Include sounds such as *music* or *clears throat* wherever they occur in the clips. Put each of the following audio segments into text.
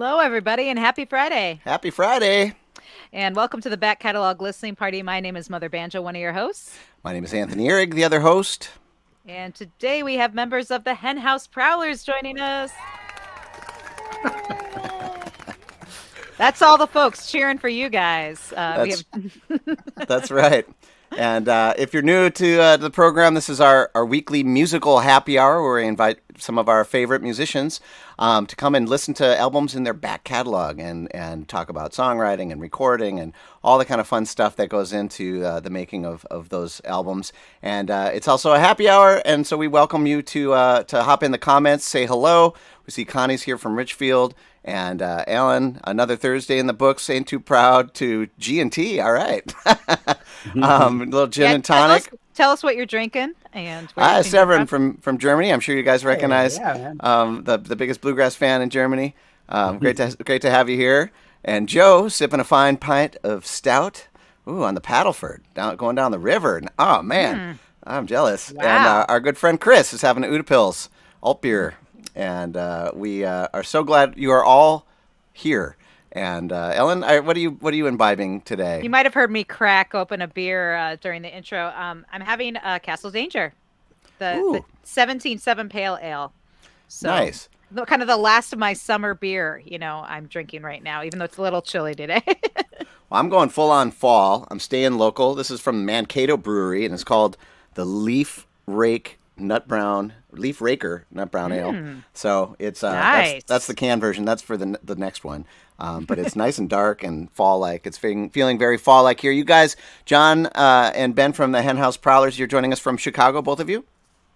Hello, everybody, and happy Friday. Happy Friday. And welcome to the back catalog listening party. My name is Mother Banjo, one of your hosts. My name is Anthony Ihrig, the other host. And today we have members of the Henhouse Prowlers joining us. *laughs* That's all the folks cheering for you guys. Uh, that's, have... *laughs* *laughs* that's right. And uh, if you're new to uh, the program, this is our, our weekly musical happy hour where we invite some of our favorite musicians um, to come and listen to albums in their back catalog and, and talk about songwriting and recording and all the kind of fun stuff that goes into uh, the making of, of those albums. And uh, it's also a happy hour, and so we welcome you to, uh, to hop in the comments, say hello. We see Connie's here from Richfield. And uh, Alan, another Thursday in the books. Ain't too proud to G and T. All right, *laughs* um, a little gin yeah, and tonic. Tell us, tell us, what you're drinking and. Hi, Severin from? from from Germany. I'm sure you guys recognize hey, yeah, um, the the biggest bluegrass fan in Germany. Um, *laughs* great to great to have you here. And Joe sipping a fine pint of stout. Ooh, on the Padelford, down going down the river. Oh man, mm. I'm jealous. Wow. And uh, our good friend Chris is having an Utepils alt beer and uh, we uh, are so glad you are all here. And uh, Ellen, I, what are you what are you imbibing today? You might have heard me crack open a beer uh, during the intro. Um, I'm having a Castle Danger, the, the 17.7 Pale Ale. So, nice. Kind of the last of my summer beer, you know, I'm drinking right now, even though it's a little chilly today. *laughs* well, I'm going full on fall. I'm staying local. This is from Mankato Brewery, and it's called the Leaf Rake Nut Brown Leaf Raker not Brown Ale. Mm. So it's uh, nice. that's, that's the can version. That's for the the next one. Um, but it's nice and dark and fall like. It's feeling, feeling very fall like here. You guys, John uh, and Ben from the Henhouse Prowlers, you're joining us from Chicago, both of you.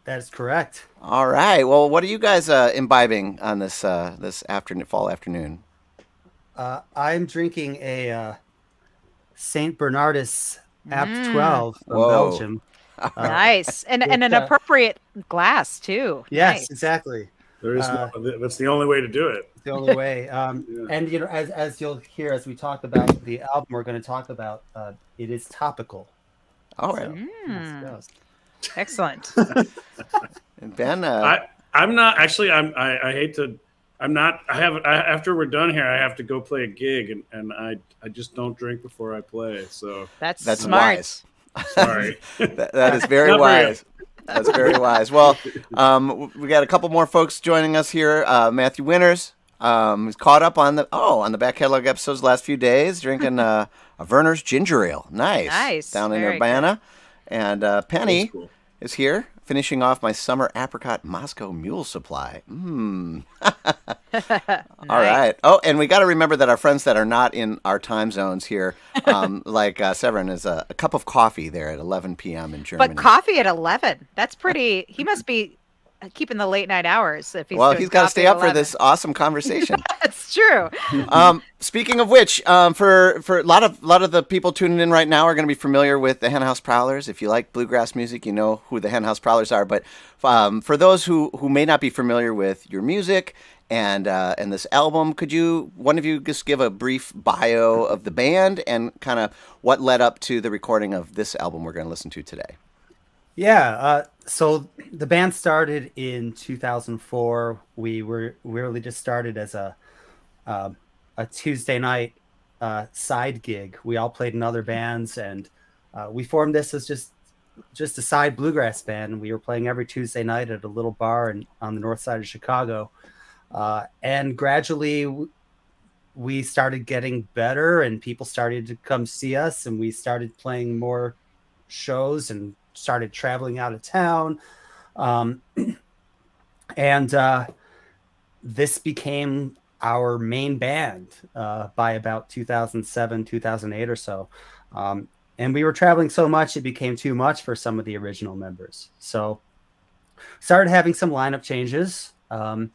That is correct. All right. Well, what are you guys uh, imbibing on this uh, this afternoon, fall afternoon? Uh, I'm drinking a uh, Saint Bernardus Abt mm. 12 from Whoa. Belgium. Nice, and *laughs* and an uh, appropriate glass too. Yes, nice. exactly. There is uh, no, that's the only way to do it. The only way. *laughs* Um, yeah. And you know, as as you'll hear as we talk about the album, we're going to talk about uh, it is topical. All right. So, mm. Excellent. *laughs* and Ben, uh... I I'm not actually. I'm I, I hate to. I'm not. I have. I, after we're done here, I have to go play a gig, and, and I I just don't drink before I play. So that's that's smart. Wise. Sorry. *laughs* that, that is very wise. That's very wise. Well, um, we got a couple more folks joining us here. Uh, Matthew Winters, um, he's caught up on the oh on the back catalog episodes the last few days, drinking uh, a Vernors ginger ale. Nice, nice, down in Urbana. And uh, Penny cool. is here finishing off my summer apricot Moscow mule supply. *laughs* Mmm. nice. All right. Oh, and we got to remember that our friends that are not in our time zones here, um, *laughs* like uh, Severin, is a, a, cup of coffee there at 11 p.m. in Germany. But coffee at 11? That's pretty. He must be keeping the late night hours. If he's well, he's got to stay up for this awesome *laughs* conversation. That's true. *laughs* um, speaking of which, um, for for a lot of a lot of the people tuning in right now are going to be familiar with the Henhouse Prowlers. If you like bluegrass music, you know who the Henhouse Prowlers are. But um, for those who who may not be familiar with your music and uh, and this album, could you one of you just give a brief bio of the band and kind of what led up to the recording of this album we're going to listen to today? Yeah. Uh, so the band started in 2004. We were we really just started as a uh, a Tuesday night uh, side gig. We all played in other bands, and uh, we formed this as just just a side bluegrass band. We were playing every Tuesday night at a little bar in, on the north side of Chicago, uh, and gradually we started getting better, and people started to come see us, and we started playing more shows and started traveling out of town. Um, *clears throat* and uh, this became our main band uh, by about 2007, 2008 or so. Um, and we were traveling so much, it became too much for some of the original members. So started having some lineup changes. Um,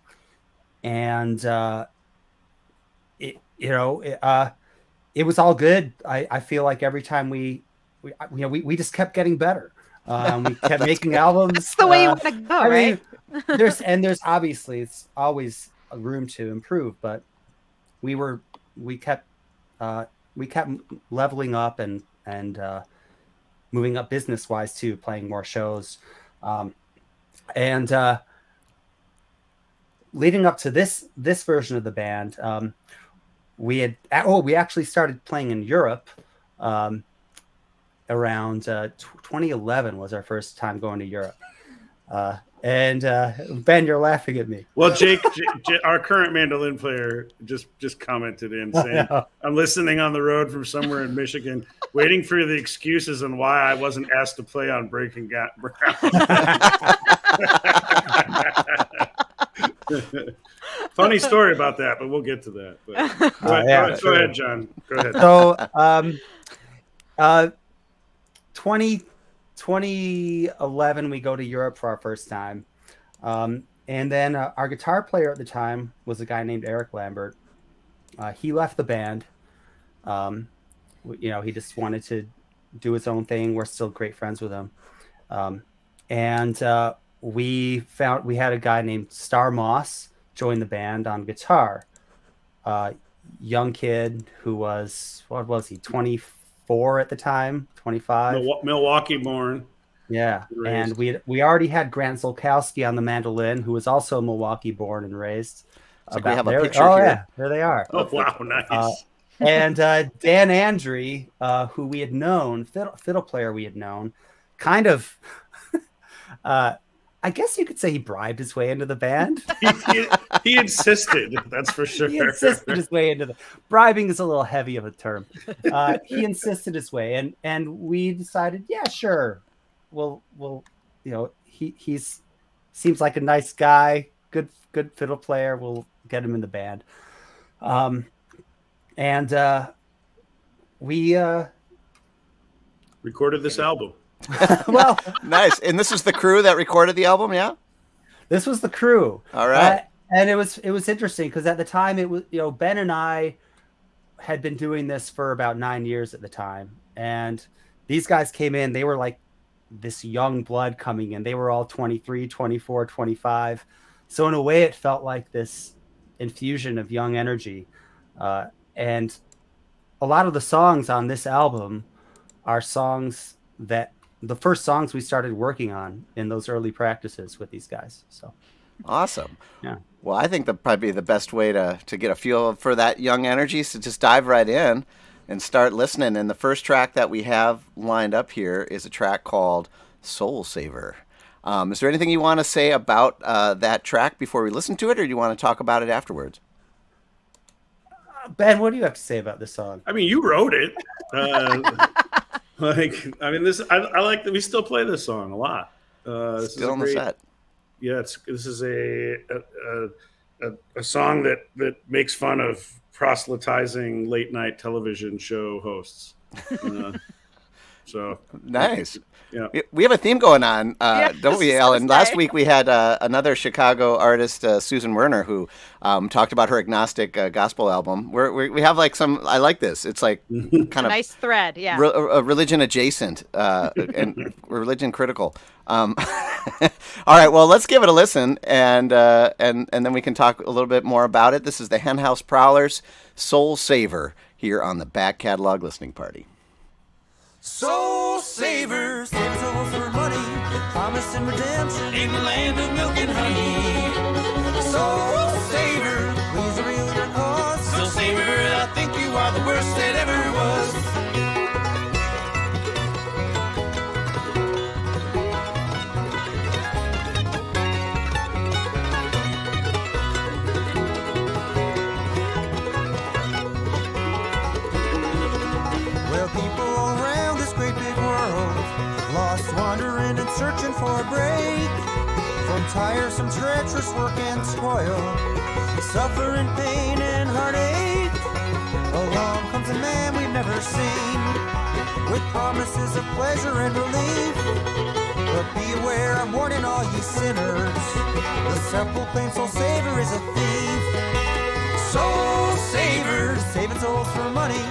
and uh, it, you know, it, uh, it was all good. I, I feel like every time we, we you know, we, we just kept getting better. Um, we *laughs* kept making albums. That's the way uh, you want to go, I right? Mean, there's and there's *laughs* obviously it's always a room to improve, but we were we kept uh, we kept leveling up and and uh, moving up business wise too, playing more shows, um, and uh, leading up to this this version of the band, um, we had oh we actually started playing in Europe. Um, around uh, 2011 was our first time going to Europe. Uh, and uh, Ben, you're laughing at me. Well, Jake, J- our current mandolin player, just just commented in saying, "I'm listening on the road from somewhere in Michigan, waiting for the excuses on why I wasn't asked to play on Breaking Ground." *laughs* Funny story about that, but we'll get to that. But, go, uh, yeah, go, go ahead, John. Go ahead. So, um, uh, 20, 2011, we go to Europe for our first time. Um, and then uh, our guitar player at the time was a guy named Eric Lambert. Uh, he left the band. Um, you know, he just wanted to do his own thing. We're still great friends with him. Um, and uh, we found we had a guy named Star Moss join the band on guitar. Uh, young kid who was what was he 24 four at the time, 25. Milwaukee born. Yeah. And we we already had Grant Zolkowski on the mandolin, who was also Milwaukee born and raised. Like we have a picture oh, here. yeah, there they are. Oh, wow, nice. Uh, and uh, Dan Andre, uh, who we had known, fiddle, fiddle player we had known, kind of *laughs* uh, I guess you could say he bribed his way into the band. *laughs* he, he, he, insisted, that's for sure. he insisted his way into the bribing is a little heavy of a term. Uh, he insisted his way, and and we decided, yeah, sure, we'll we'll you know he he's seems like a nice guy, good good fiddle player. We'll get him in the band. Um, and uh, we uh, recorded this album. *laughs* well, nice. And this is the crew that recorded the album, yeah. This was the crew. All right. Uh, and it was it was interesting because at the time it was you know Ben and I had been doing this for about nine years at the time, and these guys came in. They were like this young blood coming in. They were all 23, 24, 25. So in a way, it felt like this infusion of young energy. Uh, and a lot of the songs on this album are songs that the first songs we started working on in those early practices with these guys. So awesome. Yeah. Well, I think that probably the best way to to get a feel for that young energy is to just dive right in and start listening. And the first track that we have lined up here is a track called Soul Saver. Um, is there anything you want to say about uh, that track before we listen to it, or do you want to talk about it afterwards? Ben, what do you have to say about this song? I mean, you wrote it. Uh, *laughs* *laughs* Like, I mean, this I, I like that we still play this song a lot. Uh, this still on great, the set. Yeah, it's this is a a, a a, song that that makes fun of proselytizing late night television show hosts. Uh, *laughs* so nice. Yeah. We have a theme going on, uh, yeah, don't we, Ellen? Last week we had uh, another Chicago artist, uh, Susan Werner, who um, talked about her agnostic uh, gospel album. We're, we're, we have like some, I like this. It's like *laughs* kind of nice thread, yeah. Re- a religion adjacent uh, *laughs* and religion critical. Um, *laughs* all right, well, let's give it a listen, and uh, and and then we can talk a little bit more about it. This is the Henhouse Prowlers, Soul Saver, here on the Back Catalog Listening Party. Soul savers, savers souls for money, promise and redemption in the land of milk and honey. Soul saver, please reveal your cause. Soul saver, I think you are the worst that tiresome, treacherous work and toil, suffering, pain, and heartache. Along comes a man we've never seen with promises of pleasure and relief. But be aware, I'm warning all you sinners. The self-proclaimed soul saver is a thief. Soul saver, saving souls for money,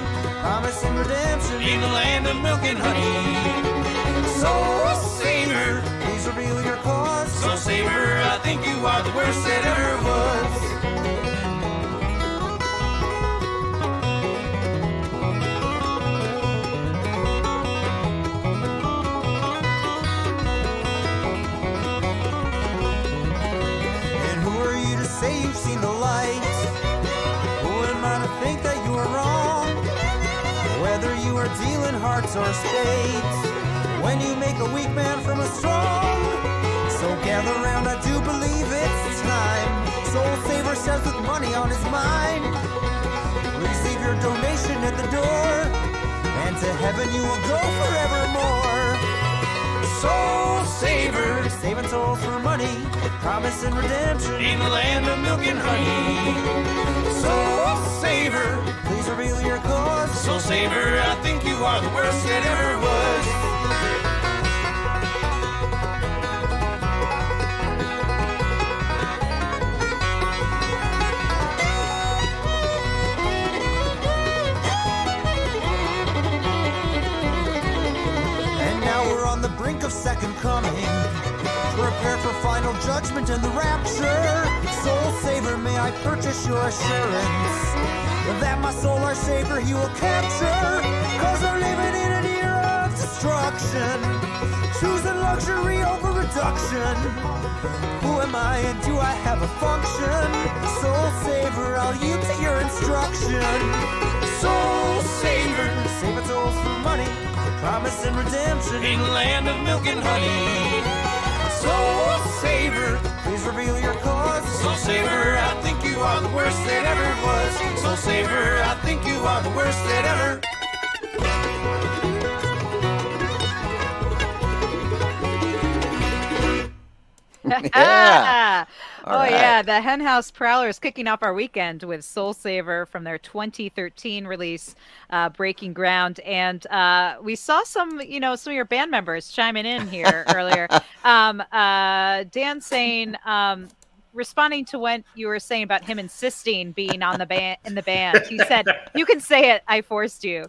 promising redemption in the land of milk and honey. Soul Saver, please reveal your cause so savor. I think you are the worst that ever was. And who are you to say you've seen the light? Who am I to think that you are wrong? Whether you are dealing hearts or spades, when you make a weak man from a strong so gather round, I do believe it's time. Soul Saver says with money on his mind, leave your donation at the door, and to heaven you will go forevermore. Soul Saver, saving souls for money, promise and redemption in the land of milk and honey. Soul Saver, please reveal your cause. Soul Saver, I think you are the worst that ever was. Second coming. Prepare for final judgment and the rapture. Soul Saver, may I purchase your assurance that my soul, our Savior, he will capture. Cause we're living in an era of destruction. Choosing luxury over reduction. Who am I and do I have a function? Soul Saver, I'll yield to your instruction. Soul Saver, save saving souls for money, promise and redemption in the land of milk and honey. Soul Saver, please reveal your cause. Soul Saver, I think you are the worst that ever was. Soul Saver, I think you are the worst that ever. *laughs* Yeah. *laughs* oh right. yeah, the Henhouse Prowler is kicking off our weekend with Soul Saver from their 2013 release, uh, Breaking Ground, and uh, we saw some, you know, some of your band members chiming in here *laughs* earlier. Um, uh, Dan saying. Um, Responding to what you were saying about him insisting being on the band in the band, he said, "You can say it. I forced you,"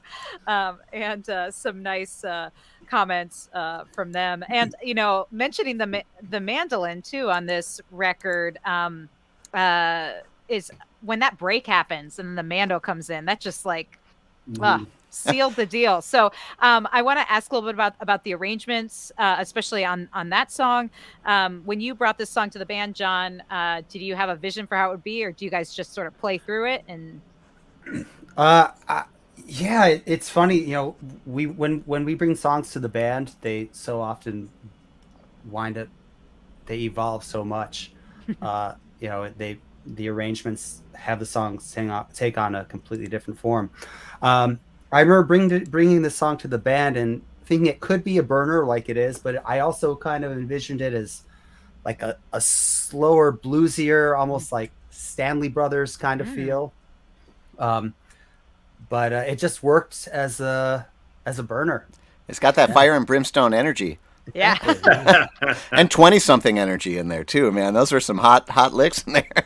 um, and uh, some nice uh, comments uh, from them. And you know, mentioning the the mandolin too on this record um, uh, is when that break happens and the mando comes in. That just like uh, *laughs* sealed the deal. So um, I want to ask a little bit about about the arrangements, uh, especially on on that song. Um, when you brought this song to the band, John, uh, did you have a vision for how it would be, or do you guys just sort of play through it and? Uh, I, yeah, it's funny. You know, we when when we bring songs to the band, they so often wind up they evolve so much. *laughs* uh, you know, they the arrangements have the songs take on, take on a completely different form. Um, I remember bringing bringing this song to the band and thinking it could be a burner like it is, but I also kind of envisioned it as like a, a slower, bluesier, almost like Stanley Brothers kind of Mm. feel. Um, but uh, it just worked as a as a burner. It's got that fire and brimstone energy Yeah. *laughs* and 20 something energy in there too, man. Those are some hot hot licks in there.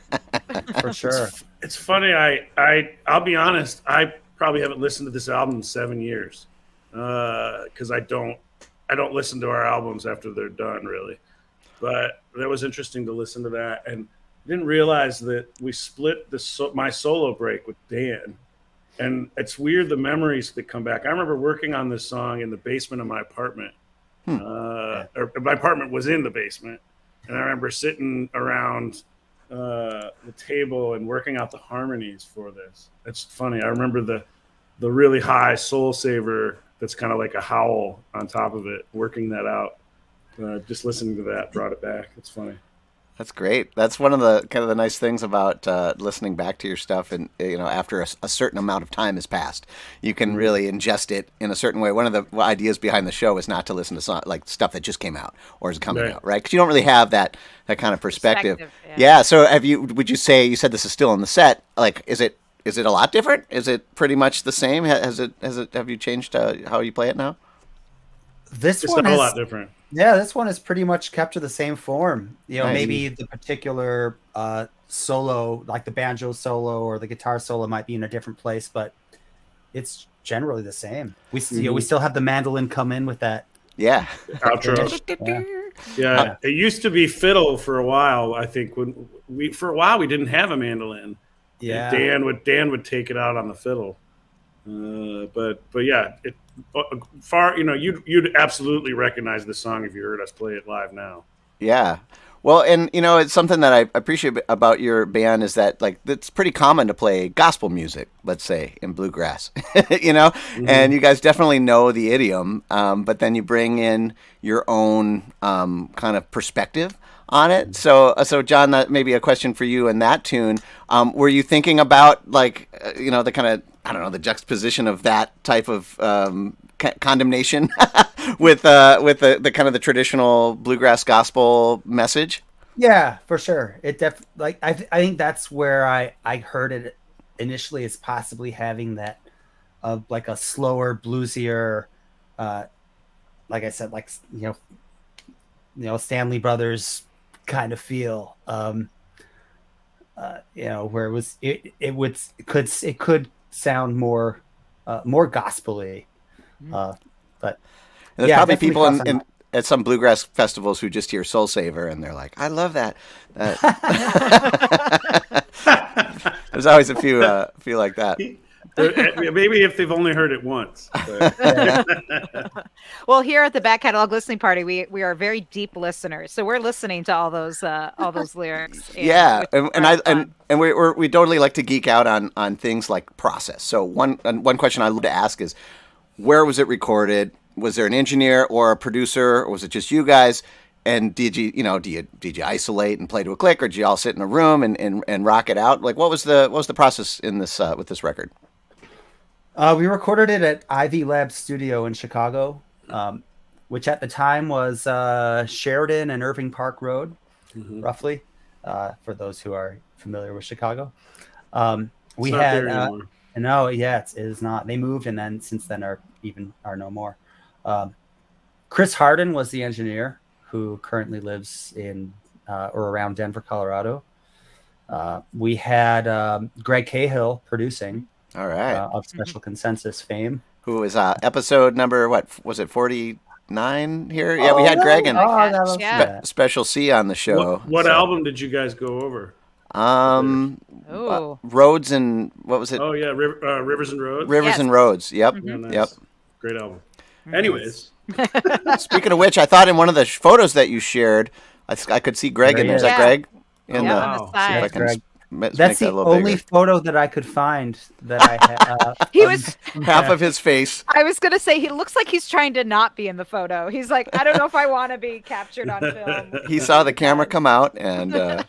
for sure. It's funny. I I I'll be honest. I probably haven't listened to this album in seven years because I don't I don't listen to our albums after they're done really. But that was interesting to listen to that and didn't realize that we split the so, my solo break with Dan. And it's weird the memories that come back. I remember working on this song in the basement of my apartment. Uh, or my apartment was in the basement, and I remember sitting around uh, the table and working out the harmonies for this. It's funny. I remember the the really high soul saver that's kind of like a howl on top of it. Working that out, uh, just listening to that brought it back. It's funny. That's great. That's one of the kind of the nice things about uh, listening back to your stuff, and you know, after a certain amount of time has passed, you can really ingest it in a certain way. One of the ideas behind the show is not to listen to song, like stuff that just came out or is coming Right. out, right? Because you don't really have that that kind of perspective. Perspective, yeah. yeah. So, have you? Would you say you said this is still in the set? Like, is it is it a lot different? Is it pretty much the same? Has it has it have you changed uh, how you play it now? This It's one not a lot different. Yeah, this one is pretty much kept to the same form. You know, Nice. maybe the particular uh, solo, like the banjo solo or the guitar solo, might be in a different place, but it's generally the same. We s you know, we still have the mandolin come in with that. Yeah. Outro. Yeah. Yeah, it used to be fiddle for a while. I think when we for a while we didn't have a mandolin. Yeah. And Dan would Dan would take it out on the fiddle. Uh, but but yeah, it uh, far you know you'd you'd absolutely recognize the song if you heard us play it live now. Yeah. Well, and you know, it's something that I appreciate about your band is that like it's pretty common to play gospel music, let's say in bluegrass, *laughs* you know, Mm-hmm. and you guys definitely know the idiom, um, but then you bring in your own um, kind of perspective on it. So, uh, so John, that maybe a question for you in that tune. Um, were you thinking about like uh, you know the kind of I don't know the juxtaposition of that type of um, c- condemnation *laughs* with uh, with the, the kind of the traditional bluegrass gospel message? Yeah, for sure. It def like I th- I think that's where I I heard it initially as possibly having that of like a slower, bluesier, uh, like I said, like you know, you know Stanley Brothers kind of feel. Um, uh, you know, where it was it it would it could it could sound more uh, more gospely. Uh, but And there's Yeah, probably people in, in at some bluegrass festivals who just hear Soul Saver and they're like, "I love that." that. *laughs* *laughs* there's always a few uh, few like that. Uh, *laughs* Maybe if they've only heard it once. but- *laughs* *laughs* Well, here at the Back Catalog Listening Party, we we are very deep listeners, so we're listening to all those uh, all those lyrics. and yeah, and, and I fun. and and we we're, we totally like to geek out on on things like process. So one and one question I love to ask is, where was it recorded? Was there an engineer or a producer, or was it just you guys? And did you you know do you did you isolate and play to a click, or did you all sit in a room and, and, and rock it out? Like what was the what was the process in this uh, with this record? Uh, we recorded it at Ivy Lab Studio in Chicago, um, which at the time was uh, Sheridan and Irving Park Road, Mhm. roughly, uh, for those who are familiar with Chicago. Um, we had uh, no, yeah, it's, it is not. They moved, and then since then are even are no more. Um, Chris Harden was the engineer who currently lives in uh, or around Denver, Colorado. Uh, we had um, Greg Cahill producing All right, uh, of Special *laughs* Consensus fame. Who is uh, episode number what was it forty nine here? Yeah, we Oh, had no. Greg and Oh, gosh, yeah. Special C on the show. What, what so- album did you guys go over? Um, uh, Roads and what was it? Oh yeah, River, uh, Rivers and Roads. Rivers Yes. and Roads. Yep. Yeah, nice. Yep. Great album. Anyways, *laughs* Speaking of which, I thought in one of the sh- photos that you shared, I, I could see Greg There in he there. Is is. that Yeah. Greg? In Yeah, the, on the Wow. see if I can Greg. S- ma- make That's the a little only bigger. photo that I could find that I had. Uh, *laughs* He was- *laughs* Half of his face. I was gonna say he looks like he's trying to not be in the photo. He's like, I don't know if I want to be captured on *laughs* film. He saw the camera come out, and uh,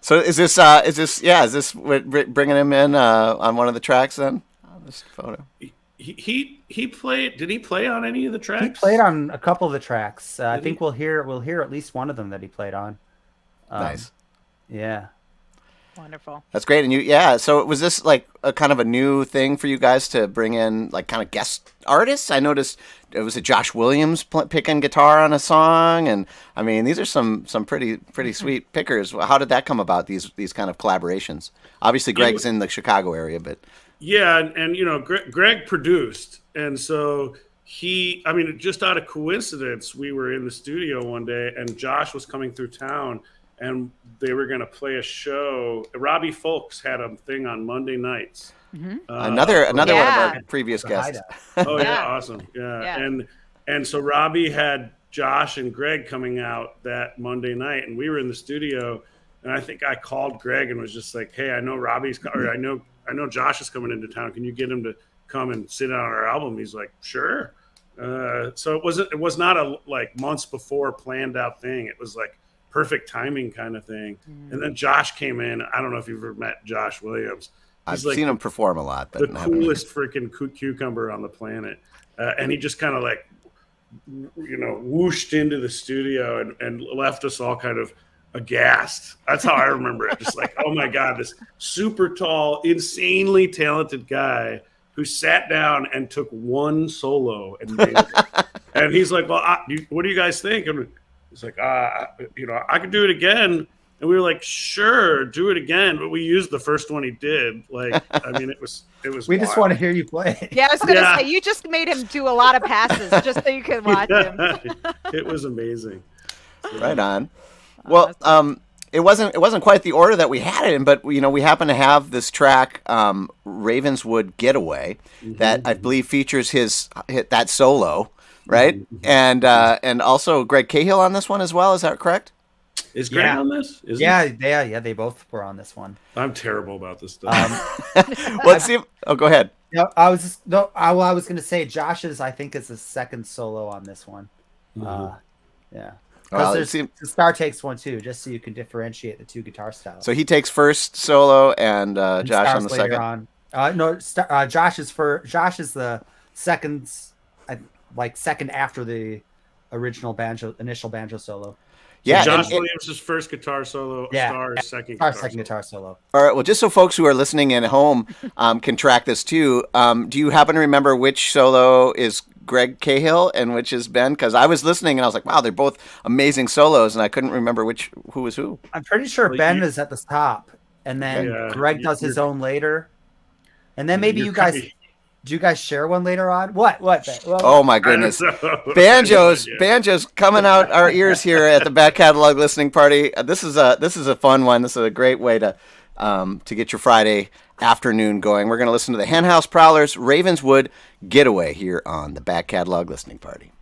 so is this? Uh, is this? Yeah, is this bringing him in uh, on one of the tracks then? On this photo. he, he he played. Did he play on any of the tracks? He played on a couple of the tracks. Uh, I think he? we'll hear we'll hear at least one of them that he played on. Um, nice. Yeah. Wonderful. That's great. And you, yeah. So was this like a kind of a new thing for you guys to bring in, like kind of guest artists? I noticed uh, it was a Josh Williams pl- picking guitar on a song, and I mean these are some some pretty pretty mm-hmm. sweet pickers. How did that come about? These these kind of collaborations. Obviously, Greg's in the Chicago area, but Yeah, and, and you know, Greg, Greg produced, and so he, I mean, just out of coincidence, we were in the studio one day, and Josh was coming through town, and they were going to play a show. Robbie Fulks had a thing on Monday nights. Uh, another another one of our previous guests. *laughs* *laughs* oh yeah, Yeah. awesome, yeah. Yeah. and and so Robbie had Josh and Greg coming out that Monday night, and we were in the studio, and I think I called Greg and was just like, "Hey, I know Robbie's, co- or I know I know Josh is coming into town. Can you get him to come and sit on our album?" He's like, "Sure." Uh, so it wasn't it was not a like months before planned out thing. It was like perfect timing kind of thing. And then Josh came in. I don't know if you've ever met Josh Williams. I've like seen him perform a lot, but the coolest freaking cu- cucumber on the planet. Uh, and he just kind of like, you know, whooshed into the studio and, and left us all kind of aghast. That's how I remember it. Just like, oh my God, this super tall, insanely talented guy who sat down and took one solo and made it. *laughs* and he's like, well, I, you- what do you guys think? And he's like, uh, you know, I could do it again. And we were like, sure, do it again. But we used the first one he did. Like, I mean, it was, it was, *laughs* We just want to hear you play. Yeah, I was gonna Yeah. say you just made him do a lot of passes just so you could *laughs* watch him. *laughs* it was amazing. right on. Well, um, it wasn't it wasn't quite the order that we had it in, but you know we happen to have this track, um, Ravenswood Getaway, that I believe features his hit that solo, right? And uh, and also Greg Cahill on this one as well. Is that correct? Is Greg Yeah. on this? Is he? Yeah, yeah, yeah. They both were on this one. I'm terrible about this stuff. Um, *laughs* Let's see. If, oh, go ahead. no, I was just, no. I, well, I was gonna say Josh's. I think is the second solo on this one. Mhm. Uh, yeah. Because it there's seem- the Star takes one too, just so you can differentiate the two guitar styles. so he takes first solo, and uh, And Josh on the later second. On. Uh, no, Star, uh, Josh is for Josh is the second, uh, like second after the original banjo initial banjo solo. Yeah. Josh and- and- Williams' first guitar solo, Yeah. Star's second Our guitar second solo. guitar solo. All right. Well, just so folks who are listening at home *laughs* um, can track this too, um, do you happen to remember which solo is Greg Cahill and which is Ben? Because I was listening and I was like, wow, they're both amazing solos, and I couldn't remember which who was who. I'm pretty sure Well, Ben you- is at the top, and then Yeah, Greg you- does his own later, and then maybe You're you guys pretty- do you guys share one later on? What what? Ben? Well, Oh my goodness. *laughs* Banjos banjos coming out our ears here at the back catalog listening party Uh, this is a this is a fun one this is a great way to um, to get your friday afternoon going we're going to listen to the henhouse prowlers ravenswood getaway here on the back catalog listening party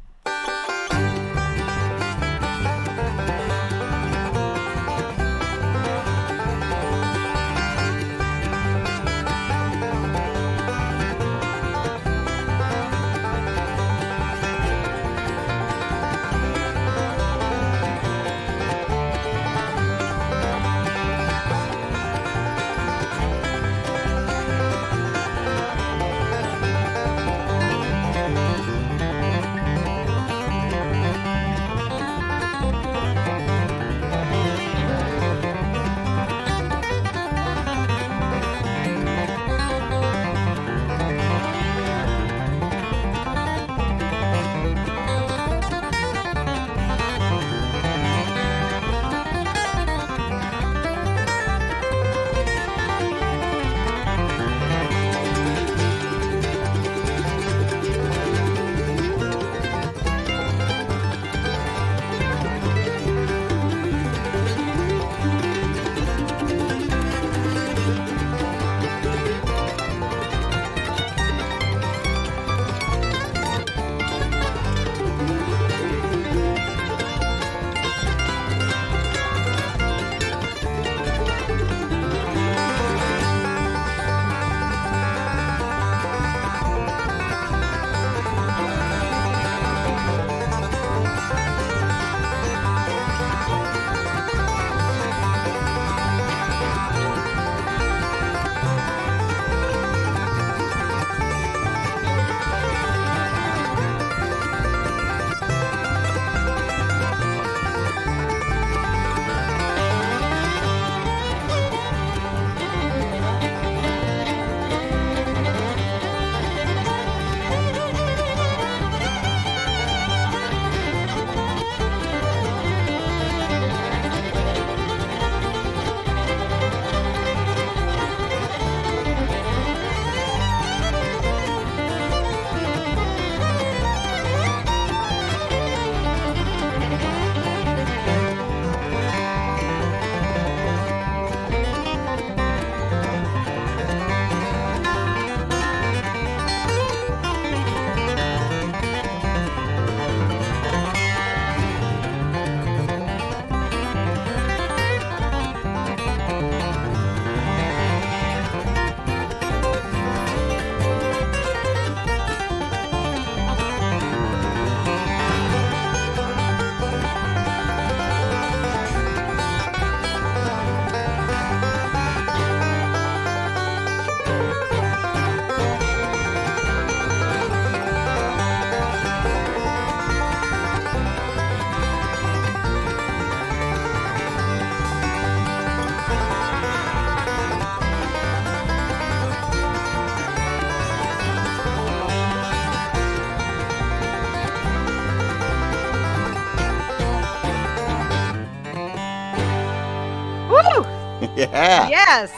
*laughs* yeah Yes.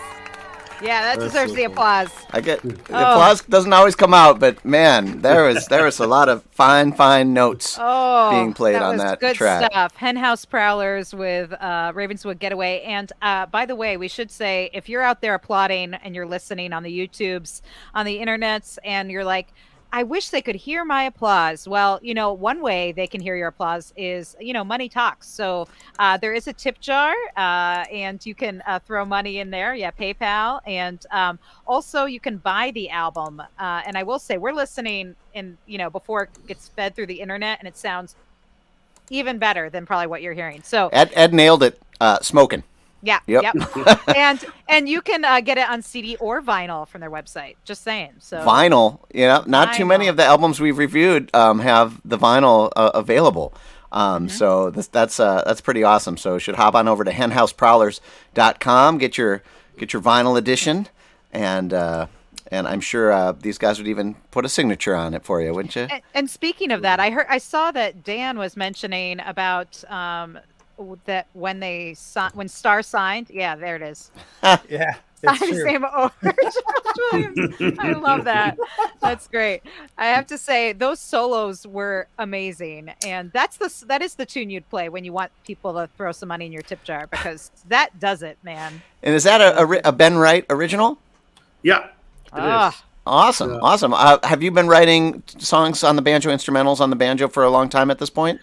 Yeah, that That's deserves so the applause. i get the Oh. applause doesn't always come out but man there was there was a lot of fine fine notes *laughs* Oh, being played that on was that good track. stuff. Henhouse Prowlers with uh, Ravenswood Getaway. And uh, by the way, we should say if you're out there applauding and you're listening on the YouTubes, on the internets, and you're like, I wish they could hear my applause. Well, you know, one way they can hear your applause is, you know, money talks. So uh, there is a tip jar, uh, and you can uh, throw money in there. Yeah, PayPal, and um, also you can buy the album. Uh, and I will say, we're listening in, you know, before it gets fed through the internet, and it sounds even better than probably what you're hearing. So Ed, Ed nailed it. Uh, smoking. Yeah, Yep. yep. *laughs* and and you can uh, get it on CD or vinyl from their website. Just saying. So Vinyl. You know, not too many of the albums we've reviewed um, have the vinyl uh, available. Um, Mm-hmm. So this, that's uh, that's pretty awesome. So you should hop on over to henhouseprowlers.com, get your get your vinyl edition, and uh, and I'm sure uh, these guys would even put a signature on it for you, wouldn't you? And, and speaking of that, I heard I saw that Dan was mentioning about um, that when they si- when Star signed. Yeah, there it is. *laughs* Yeah, *laughs* Signed it's his true. name over *laughs* I love that. That's great. I have to say those solos were amazing, and that's the that is the tune you'd play when you want people to throw some money in your tip jar because that does it, man. And is that a, a, a Ben Wright original? Yeah. it is. Ah, Awesome, Yeah. awesome. Uh, have you been writing songs on the banjo, instrumentals on the banjo for a long time at this point?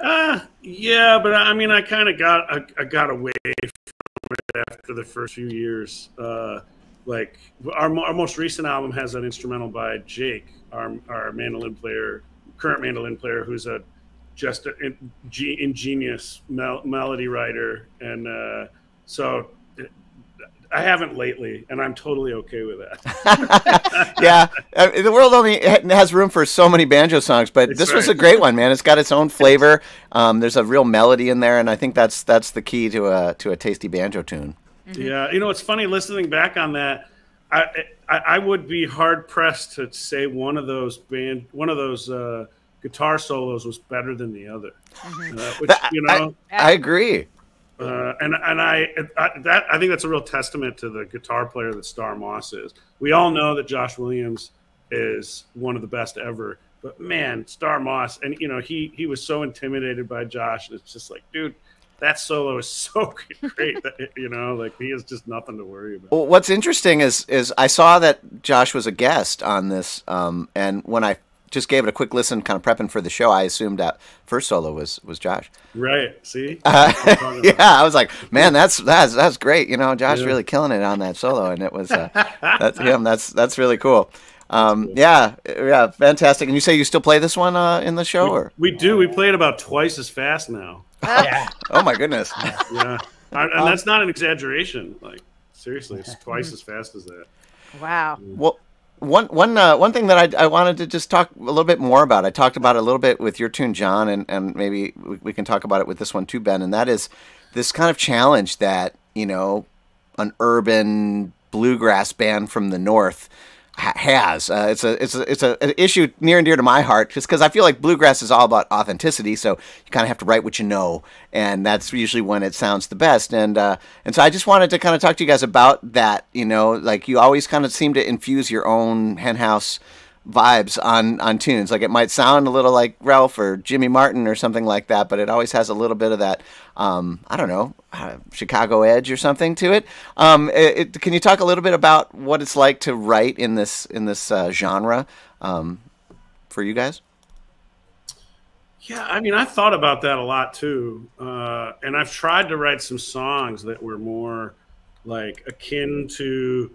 Uh, yeah, but I mean, I kind of got I, I got away from it after the first few years. Uh, like our our most recent album has an instrumental by Jake, our our mandolin player, current mandolin player, who's a just an ingenious mel- melody writer, and uh, so. I haven't lately, and I'm totally okay with that. *laughs* yeah, uh, the world only has room for so many banjo songs, but That's this was a great one, man. It's got its own *laughs* flavor. Um, there's a real melody in there, and I think that's that's the key to a to a tasty banjo tune. Yeah, you know, it's funny listening back on that. I, I I would be hard pressed to say one of those band one of those uh, guitar solos was better than the other. Uh, which That- you know, I agree. Uh, and and I, I that I think that's a real testament to the guitar player that Star Moss is. We all know that Josh Williams is one of the best ever, but man, Star Moss, and you know he he was so intimidated by Josh. and It's just like, dude, that solo is *laughs* so great. that, you know, like he has just nothing to worry about. Well, what's interesting is is I saw that Josh was a guest on this, um, and when I just gave it a quick listen, kind of prepping for the show, I assumed that first solo was was Josh. Right? See, Uh, That's *laughs* what I'm talking about. yeah, I was like, man, that's that's that's great. You know, Josh Yeah. really killing it on that solo, and it was uh, *laughs* that's him. That's that's really cool. Um, yeah, yeah, fantastic. And you say you still play this one uh, in the show, or We do. We play it about twice as fast now. *laughs* Yeah, oh my goodness, Yeah, and that's not an exaggeration. Like seriously, it's twice as fast as that. wow. well. One one uh, one thing that I, I wanted to just talk a little bit more about. I talked about it a little bit with your tune, John, and, and maybe we, we can talk about it with this one too, Ben. And that is this kind of challenge that you know an urban bluegrass band from the north ha- has. Uh, it's a it's a it's a, an issue near and dear to my heart, just because I feel like bluegrass is all about authenticity. So you kind of have to write what you know, and that's usually when it sounds the best. And uh, and so I just wanted to kind of talk to you guys about that. You know, like you always kind of seem to infuse your own henhouse vibes on on tunes. Like it might sound a little like Ralph or Jimmy Martin or something like that, but it always has a little bit of that. Um, I don't know, uh, Chicago edge or something to it. Um, it, it- Can you talk a little bit about what it's like to write in this in this uh, genre um, for you guys? Yeah, I mean, I thought about that a lot too, uh, and I've tried to write some songs that were more like akin to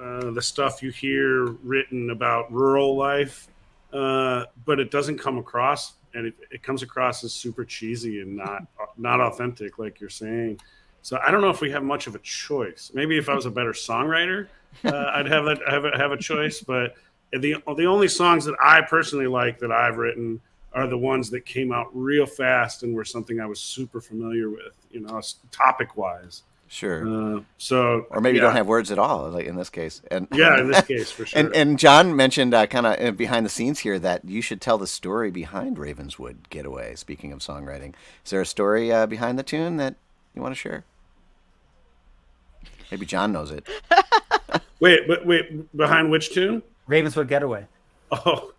uh, the stuff you hear written about rural life, uh, but it doesn't come across, and it, it comes across as super cheesy and not *laughs* not authentic, like you're saying. So I don't know if we have much of a choice. Maybe if I was a better songwriter, uh, *laughs* I'd have a, have a have a choice. But the the only songs that I personally like that I've written are the ones that came out real fast and were something I was super familiar with, you know, topic wise. Sure. Uh, so, or maybe you yeah. don't have words at all, like in this case. And Yeah, in this *laughs* case, for sure. And and John mentioned uh, kind of behind the scenes here that you should tell the story behind Ravenswood Getaway. Speaking of songwriting, is there a story uh, behind the tune that you want to share? Maybe John knows it. *laughs* wait, but wait, behind which tune? Ravenswood Getaway. Oh,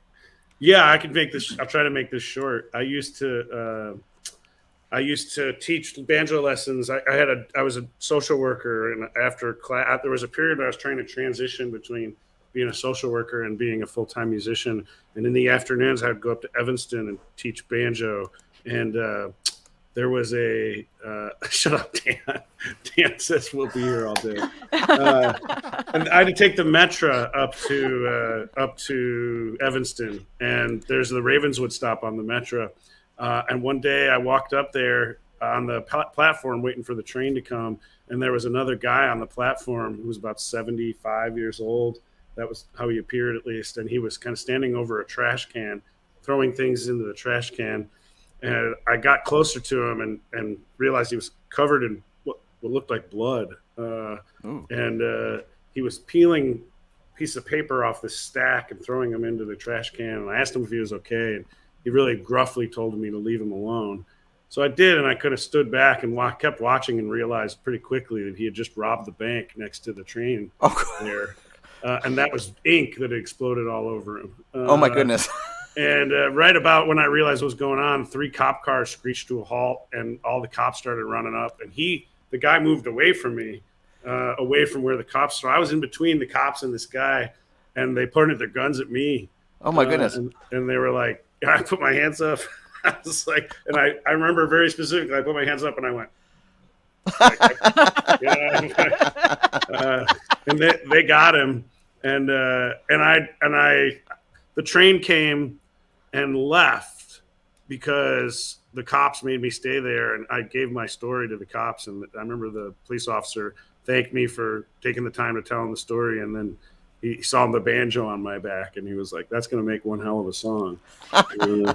yeah, I can make this. I'll try to make this short. I used to, uh, I used to teach banjo lessons. I, I had a, I was a social worker, and after class, there was a period where I was trying to transition between being a social worker and being a full time musician. And in the afternoons, I'd go up to Evanston and teach banjo. And uh, there was a uh, *laughs* shut up, Dan. Dan says we'll be here all day. Uh, and I had to take the Metra up to uh, up to Evanston, and there's the Ravenswood stop on the Metra. Uh, and one day I walked up there on the pl- platform waiting for the train to come, and there was another guy on the platform who was about 75 years old. That was how he appeared, at least, and he was kind of standing over a trash can, throwing things into the trash can and I got closer to him and, and realized he was covered in what, what looked like blood. Uh, and uh, he was peeling a piece of paper off the stack and throwing them into the trash can. And I asked him if he was okay, and he really gruffly told me to leave him alone. So I did, and I could have stood back and wa- kept watching and realized pretty quickly that he had just robbed the bank next to the train Oh, there. Uh, and that was ink that exploded all over him. oh my Uh, goodness. and uh, right about when I realized what was going on, three cop cars screeched to a halt, and all the cops started running up. And he, the guy, moved away from me, uh, away from where the cops. So I was in between the cops and this guy, and they pointed their guns at me. Oh my Uh, goodness. and, and they were like, *laughs* I put my hands up. *laughs* I was like, and I, I remember very specifically, I put my hands up and I went, *laughs* yeah. uh, and they, they got him. And, uh, and I, and I, the train came and left because the cops made me stay there. And I gave my story to the cops. And I remember the police officer thanked me for taking the time to tell him the story. And then he saw the banjo on my back and he was like, that's going to make one hell of a song. *laughs* Uh,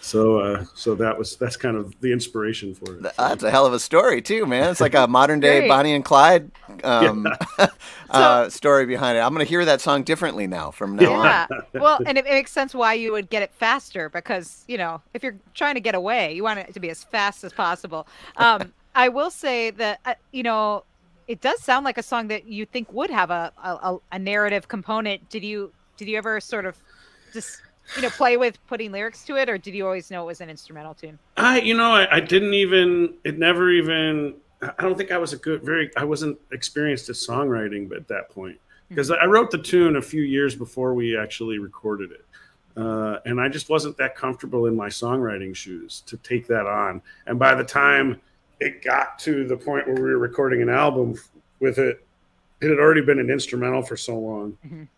so, uh, so that was, that's kind of the inspiration for it. That's a hell of a story too, man. It's like a modern day Bonnie and Clyde *laughs* um, *laughs* uh, story behind it. I'm going to hear that song differently now from now on. Yeah. well, and it, it makes sense why you would get it faster because, you know, if you're trying to get away, you want it to be as fast as possible. Um, I will say that, uh, you know, it does sound like a song that you think would have a, a, a narrative component. Did you did you ever sort of just you know play with putting lyrics to it, or did you always know it was an instrumental tune? I, you know, I, I didn't even, it never even, I don't think I was a good, very, I wasn't experienced at songwriting at that point because I wrote the tune a few years before we actually recorded it. Uh, and I just wasn't that comfortable in my songwriting shoes to take that on. And by the time it got to the point where we were recording an album with it, it had already been an instrumental for so long. Mhm.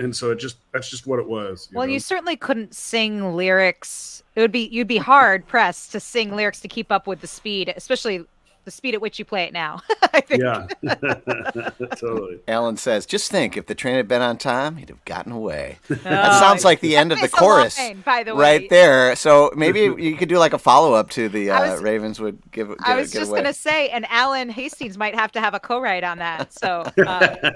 And so it just, that's just what it was. Well, know? you certainly couldn't sing lyrics. It would be you'd be hard pressed to sing lyrics to keep up with the speed, especially the speed at which you play it now. *laughs* I think. yeah, *laughs* totally. Alan says, "Just think, if the train had been on time, he'd have gotten away." Oh, *laughs* That sounds like the end of the chorus, line, by the way. right there. So maybe you could do like a follow up to the I uh, was- Ravens would give. give I was get just away. gonna say, and Alan Hastings might have to have a co-write on that. So uh,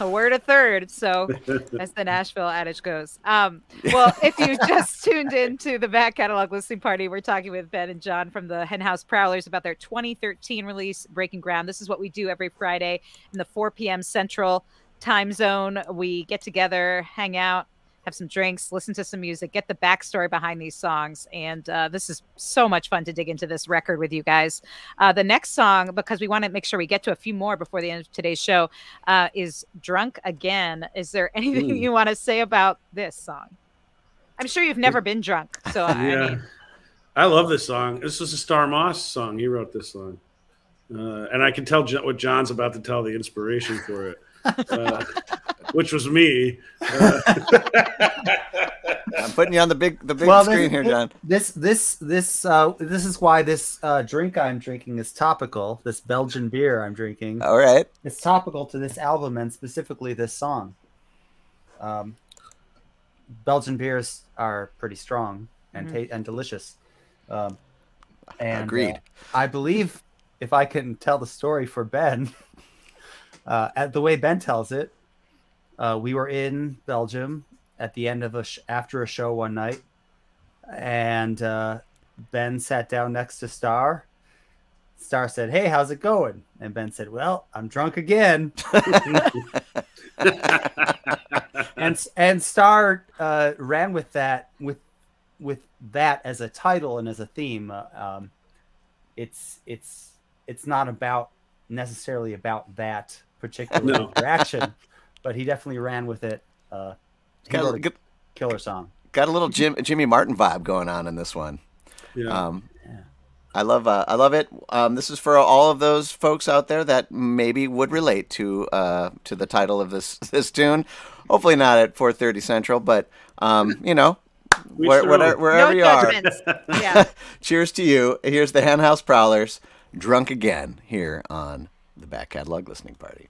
a word a third. So *laughs* as the Nashville adage goes. Um, well, if you *laughs* just tuned in to the back catalog listening party, we're talking with Ben and John from the Henhouse Prowlers about their 2013 release, Breaking Ground. This is what we do every Friday in the 4 p.m. Central time zone. We get together, hang out, have some drinks, listen to some music, get the backstory behind these songs. And uh, this is so much fun to dig into this record with you guys. Uh, the next song, because we want to make sure we get to a few more before the end of today's show, uh, is Drunk Again. Is there anything Mm. you want to say about this song? I'm sure you've never been drunk. So, I yeah. mean, I love this song. This is a Star Moss song. He wrote this song. Uh, and I can tell what John's about to tell the inspiration for it, uh, which was me. Uh, *laughs* I'm putting you on the big the big Well, screen this, here, John. This this this uh this is why this uh drink I'm drinking is topical. This Belgian beer I'm drinking. All right. It's topical to this album and specifically this song. Um, Belgian beers are pretty strong and ta- and delicious. Um, and, Agreed. uh, I believe if I can tell the story for Ben, *laughs* uh, at the way Ben tells it, uh, we were in Belgium at the end of a sh- after a show one night, and uh, Ben sat down next to Star. Star said, "Hey, how's it going?" And Ben said, "Well, I'm drunk again." *laughs* and and Star uh, ran with that with with that as a title and as a theme. Uh, um, it's it's it's not about necessarily about that particular No. *laughs* interaction, but he definitely ran with it. Uh, Got a, a got, killer song. got a little Jim, Jimmy Martin vibe going on in this one. Yeah. Um, I love uh, I love it. Um, this is for all of those folks out there that maybe would relate to uh, to the title of this *laughs* this tune. Hopefully not at 4:30 Central, but um, you know, We where, sure whatever, wherever no you are. *laughs* yeah. Cheers to you. Here's the Henhouse Prowlers, drunk again here on the Back Catalog Listening Party.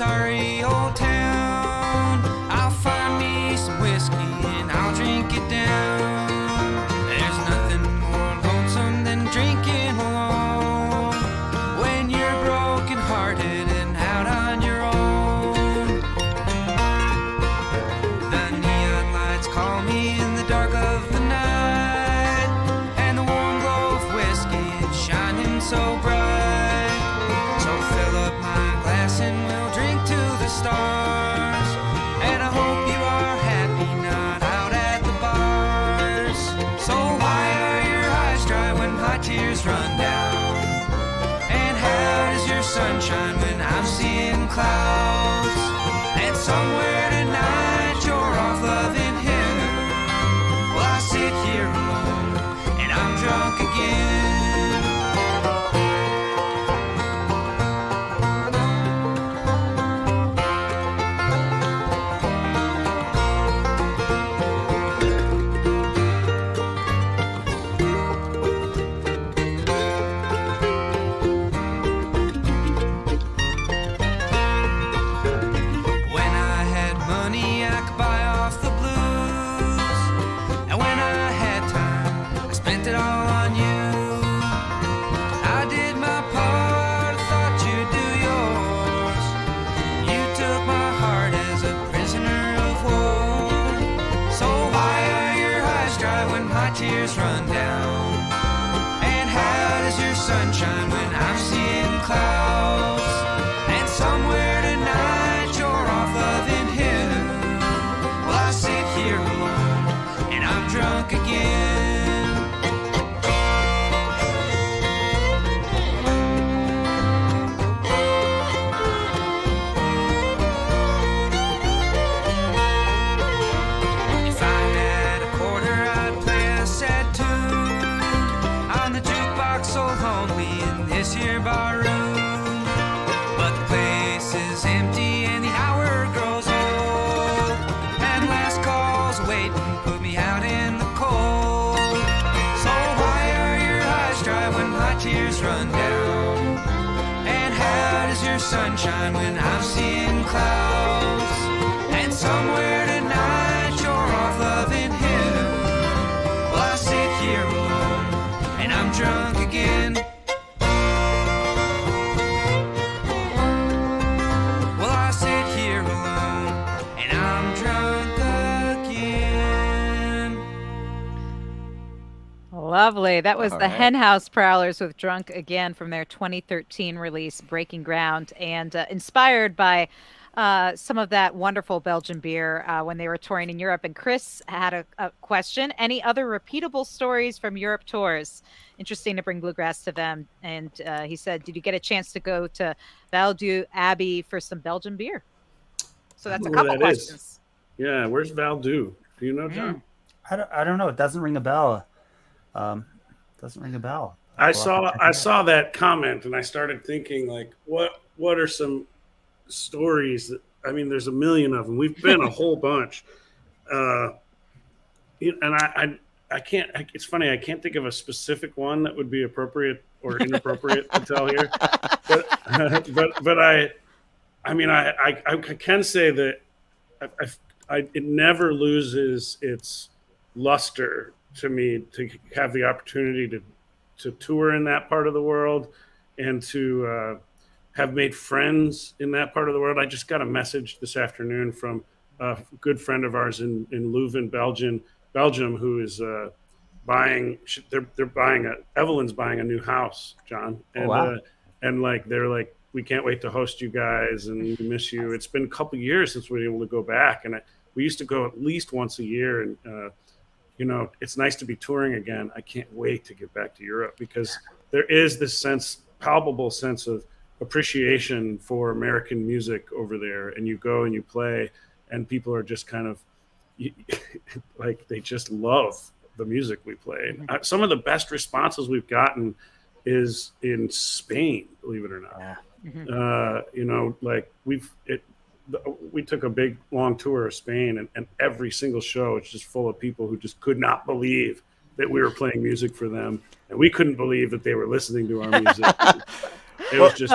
Sorry Lovely. That was All the right. Henhouse Prowlers with Drunk Again from their 2013 release, Breaking Ground, and uh, inspired by uh, some of that wonderful Belgian beer uh, when they were touring in Europe. And Chris had a, a question Any other repeatable stories from Europe tours? Interesting to bring bluegrass to them. And uh, he said, Did you get a chance to go to Val-Dieu Abbey for some Belgian beer? So that's a couple that is. questions. Yeah, where's Val-Dieu? Do you know, John? I don't, I don't know. It doesn't ring a bell. Um, doesn't ring a bell. I Well, saw I saw that comment and I started thinking like what what are some stories that I mean there's a million of them. We've been a *laughs* whole bunch. Uh and I, I I can't I, it's funny I can't think of a specific one that would be appropriate or inappropriate to tell here. But *laughs* but but I I mean I I, I can say that I, I, I it never loses its luster to me to have the opportunity to to tour in that part of the world and to uh, have made friends in that part of the world. I just got a message this afternoon from a good friend of ours in, in Leuven, Belgium, Belgium, who is uh, buying. They're they're buying a Evelyn's buying a new house, John, and wow. uh, and like they're like we can't wait to host you guys and we miss you. It's been a couple years since we were able to go back, and I, we used to go at least once a year. And uh, you know, it's nice to be touring again. I can't wait to get back to Europe because there is this sense, palpable sense of appreciation for American music over there. And you go and you play, and people are just kind of *laughs* like they just love the music we play. Uh, some of the best responses we've gotten is in Spain, believe it or not. Yeah. Uh, you know, like we've it. We took a big long tour of Spain, and, and every single show it's just full of people who just could not believe that we were playing music for them, and we couldn't believe that they were listening to our music. *laughs* it was just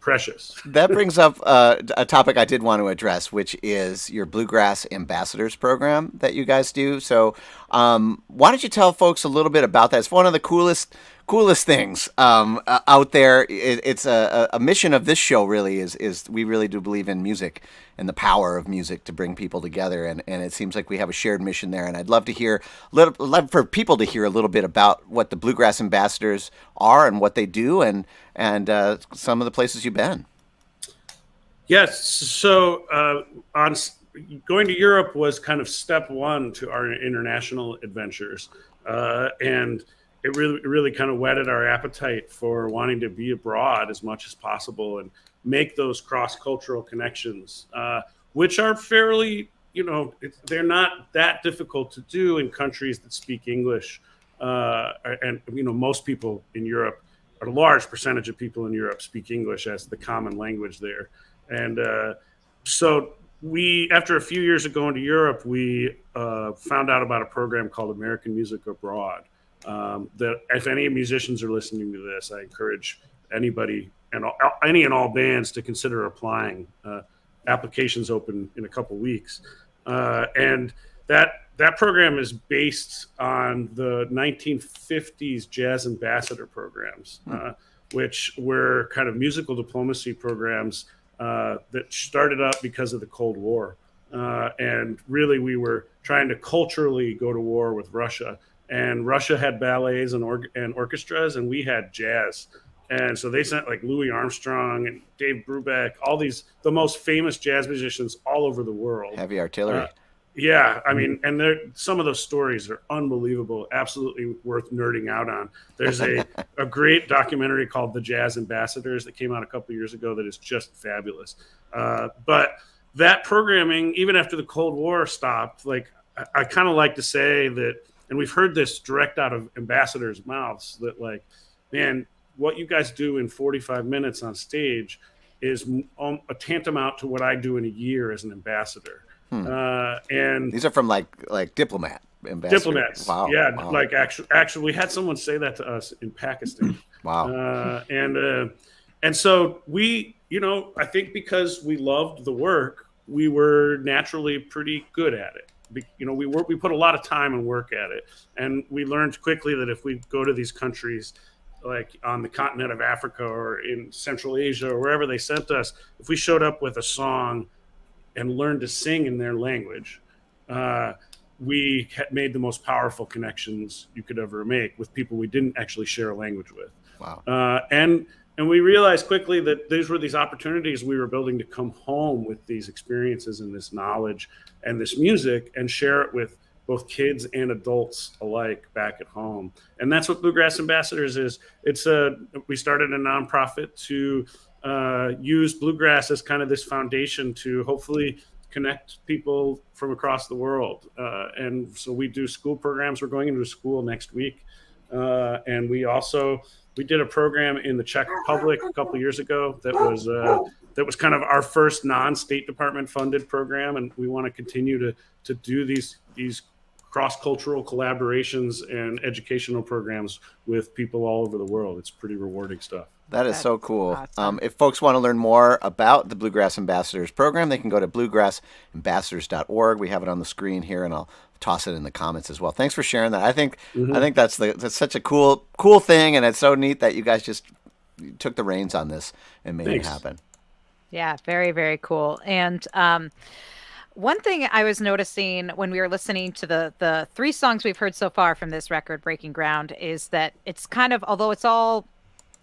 precious. That *laughs* brings up uh, a topic I did want to address, which is your Bluegrass Ambassadors program that you guys do. So, um, why don't you tell folks a little bit about that? It's one of the coolest, coolest things um, out there. It, it's a, a mission of this show. Really, is is we really do believe in music and the power of music to bring people together, and, and it seems like we have a shared mission there. And I'd love to hear, little, love for people to hear a little bit about what the Bluegrass Ambassadors are and what they do, and and uh, some of the places you've been. Yes. So uh, on going to Europe was kind of step one to our international adventures, uh, and it really really kind of whetted our appetite for wanting to be abroad as much as possible and make those cross cultural connections, uh, which are fairly you know it, they're not that difficult to do in countries that speak English, uh, and you know most people in Europe. A large percentage of people in Europe speak English as the common language there. And uh, so we, after a few years of going to Europe, we uh, found out about a program called American Music Abroad. Um, that if any musicians are listening to this, I encourage anybody and all, any and all bands to consider applying. Uh, applications open in a couple weeks, uh, and that that program is based on the 1950s jazz ambassador programs, uh, which were kind of musical diplomacy programs uh, that started up because of the Cold War. Uh, and really, we were trying to culturally go to war with Russia. And Russia had ballets and, or- and orchestras, and we had jazz. And so they sent like Louis Armstrong and Dave Brubeck, all these, the most famous jazz musicians all over the world. Heavy artillery. Uh, yeah, I mean, and there some of those stories are unbelievable, absolutely worth nerding out on. There's a, *laughs* a great documentary called The Jazz Ambassadors that came out a couple years ago that is just fabulous. Uh, but that programming, even after the Cold War stopped, like I, I kind of like to say that, and we've heard this direct out of ambassadors' mouths that, like, man, what you guys do in 45 minutes on stage is um, a tantamount to what I do in a year as an ambassador. Uh, and These are from like like diplomat ambassadors. diplomats. Wow. Yeah, wow. like actually, actually, we had someone say that to us in Pakistan. *clears throat* wow. Uh, and uh, and so we, you know, I think because we loved the work, we were naturally pretty good at it. You know, we work, we put a lot of time and work at it, and we learned quickly that if we go to these countries, like on the continent of Africa or in Central Asia or wherever they sent us, if we showed up with a song and learned to sing in their language, uh, we made the most powerful connections you could ever make with people we didn't actually share a language with. wow. Uh, and and we realized quickly that these were these opportunities we were building to come home with these experiences and this knowledge and this music and share it with both kids and adults alike back at home. And that's what Bluegrass Ambassadors is. It's a we started a nonprofit to uh, use bluegrass as kind of this foundation to hopefully connect people from across the world. Uh, and so we do school programs. We're going into school next week, uh, and we also we did a program in the Czech Republic a couple years ago that was uh, that was kind of our first non-State Department funded program, and we want to continue to to do these these cross-cultural collaborations and educational programs with people all over the world. It's pretty rewarding stuff. That is so cool. awesome. Um, if folks want to learn more about the Bluegrass Ambassadors program, they can go to bluegrassambassadors.org. We have it on the screen here, and I'll toss it in the comments as well. Thanks for sharing that. I think I think that's the that's such a cool cool thing, and it's so neat that you guys just took the reins on this and made Thanks. it happen. Yeah, very, very cool. And um, one thing I was noticing when we were listening to the the three songs we've heard so far from this record, Breaking Ground, is that it's kind of although it's all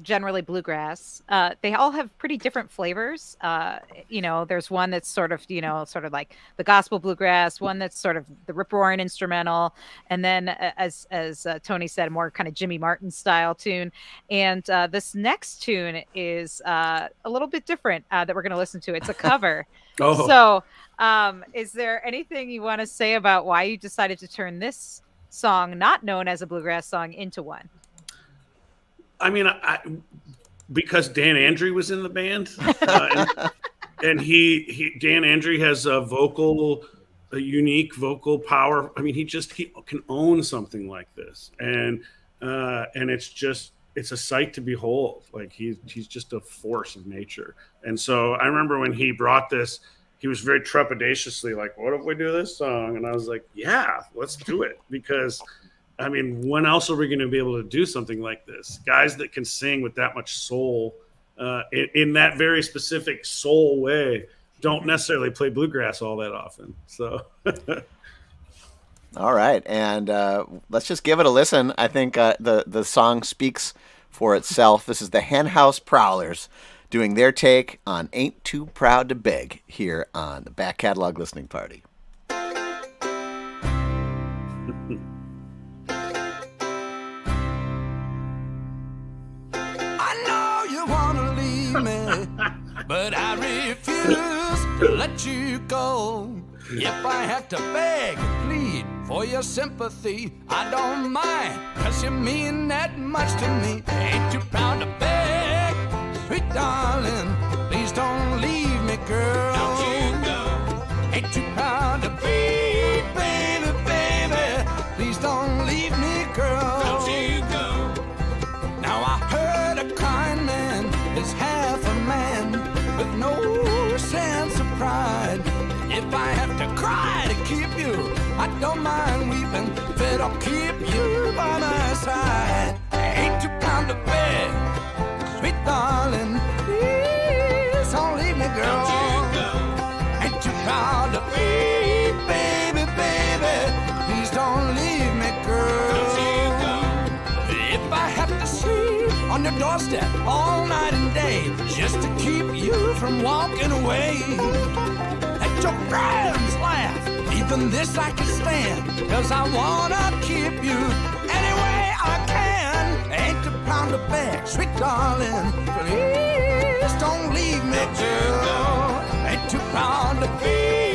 generally bluegrass. Uh, they all have pretty different flavors. Uh, you know, there's one that's sort of, you know, sort of like the gospel bluegrass, one that's sort of the rip roaring instrumental, and then uh, as as uh, Tony said, more kind of Jimmy Martin style tune. And uh, this next tune is uh, a little bit different that we're going to listen to. It's a cover. *laughs* Oh. So, um, is there anything you want to say about why you decided to turn this song, not known as a bluegrass song, into one? I mean, I, because Dan Andrew was in the band, *laughs* uh, and, and, he, he Dan Andrew has a vocal, a unique vocal power. I mean, he just he can own something like this, and uh, and it's just it's a sight to behold. Like he's he's just a force of nature. And so I remember when he brought this, he was very trepidatiously like, "What if we do this song?" And I was like, "Yeah, let's do it," because I mean, when else are we going to be able to do something like this? Guys that can sing with that much soul, uh, in, in, that very specific soul way, don't necessarily play bluegrass all that often. So. *laughs* all right, and uh, let's just give it a listen. I think uh, the the song speaks for itself. This is the Henhouse Prowlers doing their take on "Ain't Too Proud to Beg" here on the Back Catalog Listening Party. *laughs* but I refuse to let you go. If I have to beg, and plead for your sympathy, I don't mind, cause you mean that much to me. Ain't too proud to beg, sweet darling, please don't leave me, girl. Don't you go. Ain't too proud to be, doorstep all night and day just to keep you from walking away, at your friends laugh, even this I can stand, cause I wanna keep you any way I can. Ain't too proud to beg, sweet darling, please don't leave me, girl. Ain't too proud to be,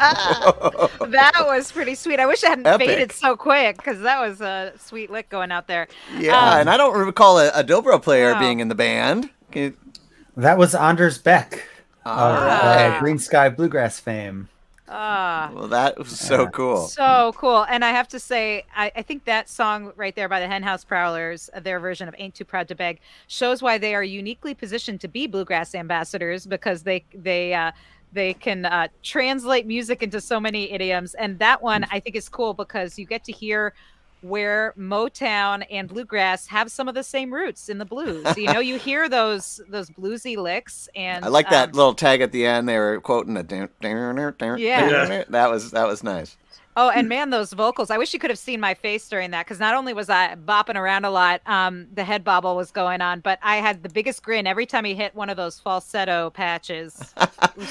*laughs* that was pretty sweet. I wish it hadn't Epic. faded so quick because that was a sweet lick going out there. Yeah, Um, and I don't recall a, a dobro player Wow. being in the band. You- That was Anders Beck of Ah. uh, Greensky Bluegrass fame. Ah. well, that was so Yeah. cool. So cool. And I have to say, I, I think that song right there by the Henhouse Prowlers, uh, their version of Ain't Too Proud to Beg, shows why they are uniquely positioned to be bluegrass ambassadors because they they uh, they can uh, translate music into so many idioms. And that one I think is cool because you get to hear where Motown and bluegrass have some of the same roots in the blues. You know, you hear those those bluesy licks and I like that um, little tag at the end. They were quoting a dun- Yeah. that was that was nice. Oh, and man, those vocals! I wish you could have seen my face during that because not only was I bopping around a lot, um, the head bobble was going on, but I had the biggest grin every time he hit one of those falsetto patches.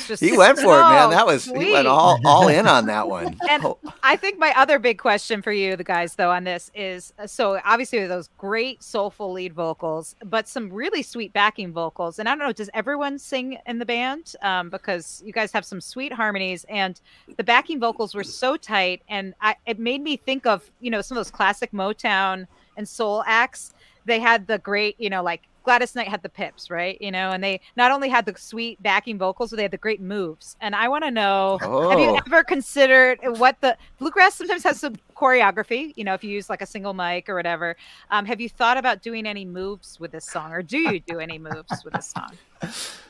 Just *laughs* He went for it, man. That was he went all all in on that *laughs* one. And Oh, I think my other big question for you, the guys, though, on this is uh, so obviously those great soulful lead vocals, but some really sweet backing vocals. And I don't know, does everyone sing in the band? Um, because you guys have some sweet harmonies, and the backing vocals were so tight, and I, it made me think of you know some of those classic Motown and soul acts. They had the great, you know, like Gladys Knight had the pips, right? You know, and they not only had the sweet backing vocals, but they had the great moves. And I want to know have you Oh. ever considered what the bluegrass sometimes has some choreography? You know, if you use like a single mic or whatever. Um, have you thought about doing any moves with this song, or do you do any moves with this song? *laughs*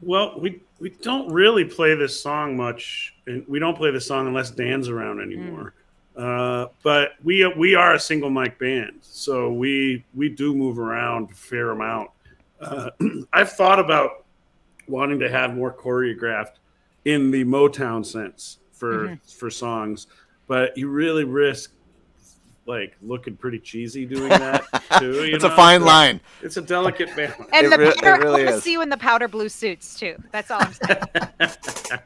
Well, we we don't really play this song much, and we don't play this song unless Dan's around anymore. Uh, but we we are a single mic band, so we we do move around a fair amount. Uh, *clears throat* I've thought about wanting to have more choreographed in the Motown sense for for songs, but you really risk like looking pretty cheesy doing *laughs* that too. You it's a fine So line. It's a delicate balance. And It the re- powder, really I want to see you in the powder blue suits too. That's all I'm saying.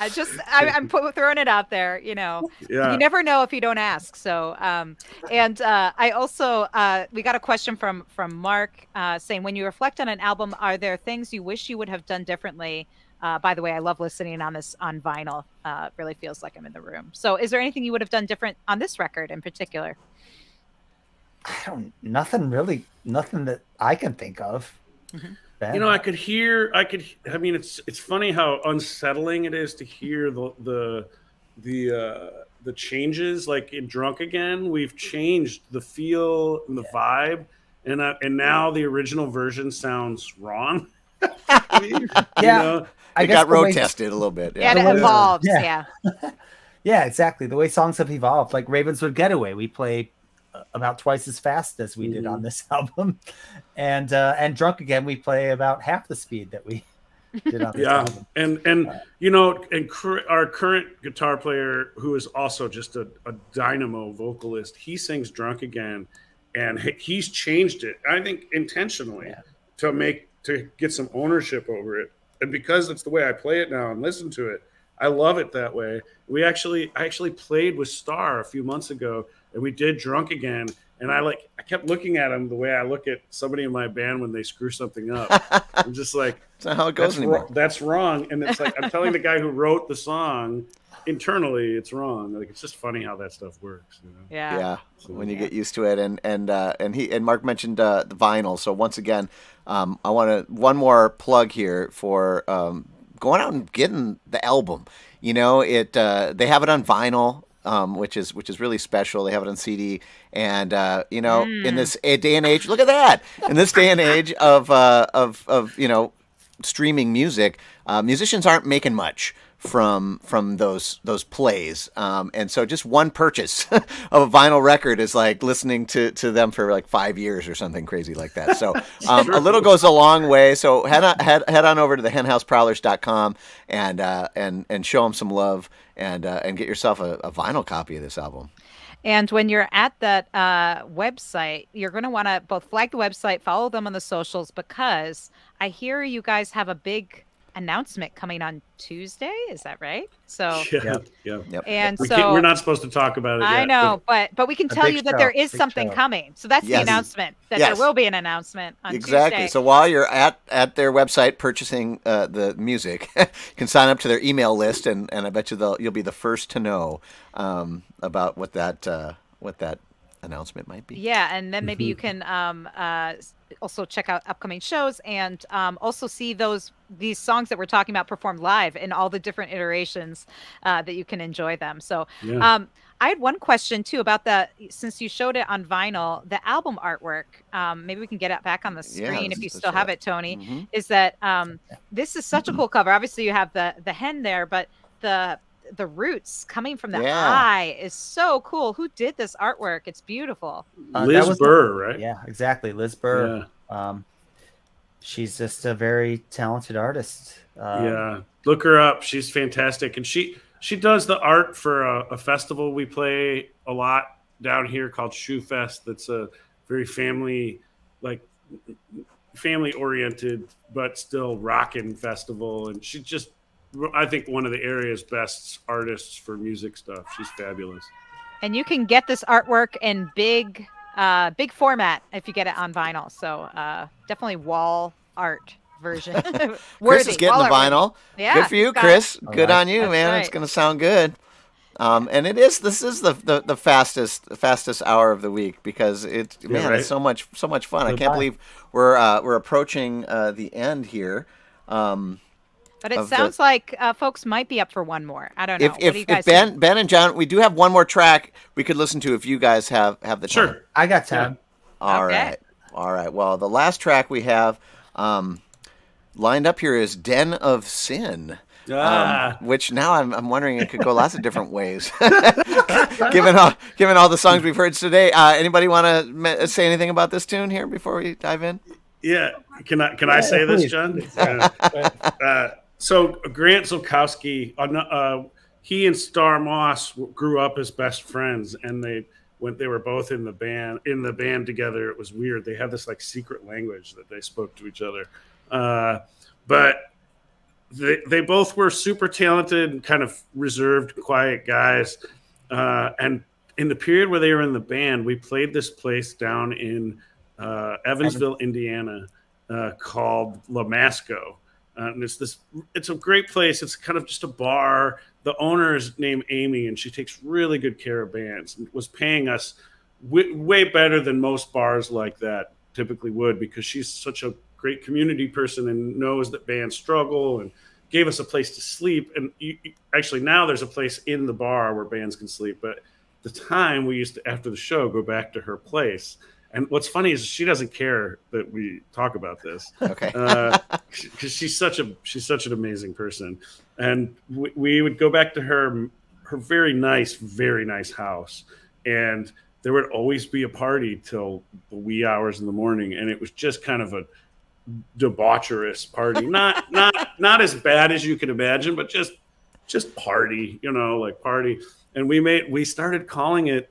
I just I, I'm *laughs* put, throwing it out there. You know, Yeah. you never know if you don't ask. So, um, and uh, I also uh, we got a question from from Mark uh, saying, when you reflect on an album, are there things you wish you would have done differently? Uh, by the way, I love listening on this on vinyl. Uh, it really feels like I'm in the room. So, is there anything you would have done different on this record in particular? I don't, nothing really, nothing that I can think of. Mhm. You know, I could hear. I could. I mean, it's it's funny how unsettling it is to hear the the the uh, the changes. Like in Drunk Again, we've changed the feel and the vibe, and uh, and now the original version sounds wrong. *laughs* *laughs* You Yeah. know? I it got the way- road tested a little bit. Yeah, Yeah. and it way- evolves. yeah. Yeah. *laughs* Yeah, exactly. The way songs have evolved, like Ravenswood Getaway, we play uh, about twice as fast as we did Mhm. on this *laughs* album, and uh, and Drunk Again, we play about half the speed that we did on this yeah album. and and you know and cur- our current guitar player who is also just a, a dynamo vocalist he sings drunk again and he's changed it i think intentionally Yeah. to make to get some ownership over it. And because it's the way i play it now and listen to it i love it that way. We actually i actually played with star a few months ago and we did drunk again and i like i kept looking at him the way i look at somebody in my band when they screw something up *laughs* i'm just like That's not how it goes that's, anymore. wrong. that's wrong. And it's like I'm telling the guy who *laughs* wrote the song internally, it's wrong. Like it's just funny how that stuff works. You know? Yeah. yeah when you get used to it and and uh, and he and mark mentioned uh, the vinyl so once again um, i want to one more plug here for um, going out and getting the album you know it uh, they have it on vinyl um, which is which is really special. They have it on cd and uh, you know in this day and age look at that. In this day and age of uh, of of you know streaming music, uh, musicians aren't making much from from those those plays, um, and so just one purchase *laughs* of a vinyl record is like listening to to them for like five years or something crazy like that. So *laughs* um, a little goes a long way. So head on head, head on over to the henhouseprowlers.com and uh, and and show them some love and uh, and get yourself a, a vinyl copy of this album. And when you're at that uh, website, you're going to want to both flag the website, follow them on the socials, because I hear you guys have a big announcement coming on Tuesday. Is that right? So, Yeah, Yep. yeah. Yep. and We so we're not supposed to talk about it yet. I but- know, but but we can tell you that show, there is big something show. coming. So that's Yes. the announcement that Yes. there will be an announcement on exactly. Tuesday. So while you're at at their website purchasing uh, the music, *laughs* you can sign up to their email list, and, and I bet you they'll you'll be the first to know um, about what that uh, what that announcement might be. Yeah, and then maybe you can um, uh, s- also check out upcoming shows and um, also see those these songs that we're talking about performed live in all the different iterations uh, that you can enjoy them. So Yeah. um, I had one question too about the since you showed it on vinyl, the album artwork. Um, maybe we can get it back on the Yeah, screen if you still show have it. it, Tony. Mhm. Is that um, this is such a cool cover? Obviously, you have the the hen there, but the the roots coming from the Yeah. eye is so cool. Who did this artwork? It's beautiful. Uh, Liz was the- Burr, right? Yeah, exactly. Liz Burr. Um, she's just a very talented artist. Um, yeah look her up she's fantastic and she she does the art for a, a festival we play a lot down here called shoe fest that's a very family like family oriented but still rockin' festival and she just i think one of the area's best artists for music stuff she's fabulous And you can get this artwork in big, uh, big format if you get it on vinyl. So uh, definitely wall art version. *laughs* Chris *laughs* is getting wall the art worthy. vinyl. Yeah, Good for you, got it. Chris. All Good right. on you, That's man. right. It's gonna sound good. Um, and it is. This is the, the, the fastest fastest hour of the week because it's man, right. it's so much so much fun. I can't by. believe we're uh, we're approaching uh, the end here. Um, But it of the- sounds like uh, folks might be up for one more. I don't know. if what if, do you if Ben think? Ben and John, we do have one more track we could listen to if you guys have have the time. sure I got time. All Okay. right. All right. Well, the last track we have um, lined up here is "Den of Sin." ah, um, which now I'm, I'm wondering it could go lots of different ways. *laughs* given all given all the songs we've heard today, uh, anybody want to me- say anything about this tune here before we dive in? Yeah, can I can I say this. John? *laughs* Uh, uh, so Grant Zolkowski, uh, he and Star Moss grew up as best friends, and they when they were both in the band in the band together. It was weird. They had this like secret language that they spoke to each other, uh, but they they both were super talented and kind of reserved, quiet guys. Uh, and in the period where they were in the band, we played this place down in uh, Evansville, Indiana, uh, called Lamasco. Uh, and it's this. It's a great place. It's kind of just a bar. The owner is named Amy, and she takes really good care of bands. And was paying us way better than most bars like that typically would because she's such a great community person and knows that bands struggle and gave us a place to sleep. And you- actually, now there's a place in the bar where bands can sleep. But the time we used to, after the show, go back to her place. And what's funny is she doesn't care that we talk about this. Okay. Uh, *laughs* because she's such a she's such an amazing person, and we, we would go back to her her very nice, very nice house, and there would always be a party till the wee hours in the morning, and it was just kind of a debaucherous party, *laughs* not not not as bad as you can imagine, but just just party, you know, like party. And we made we started calling it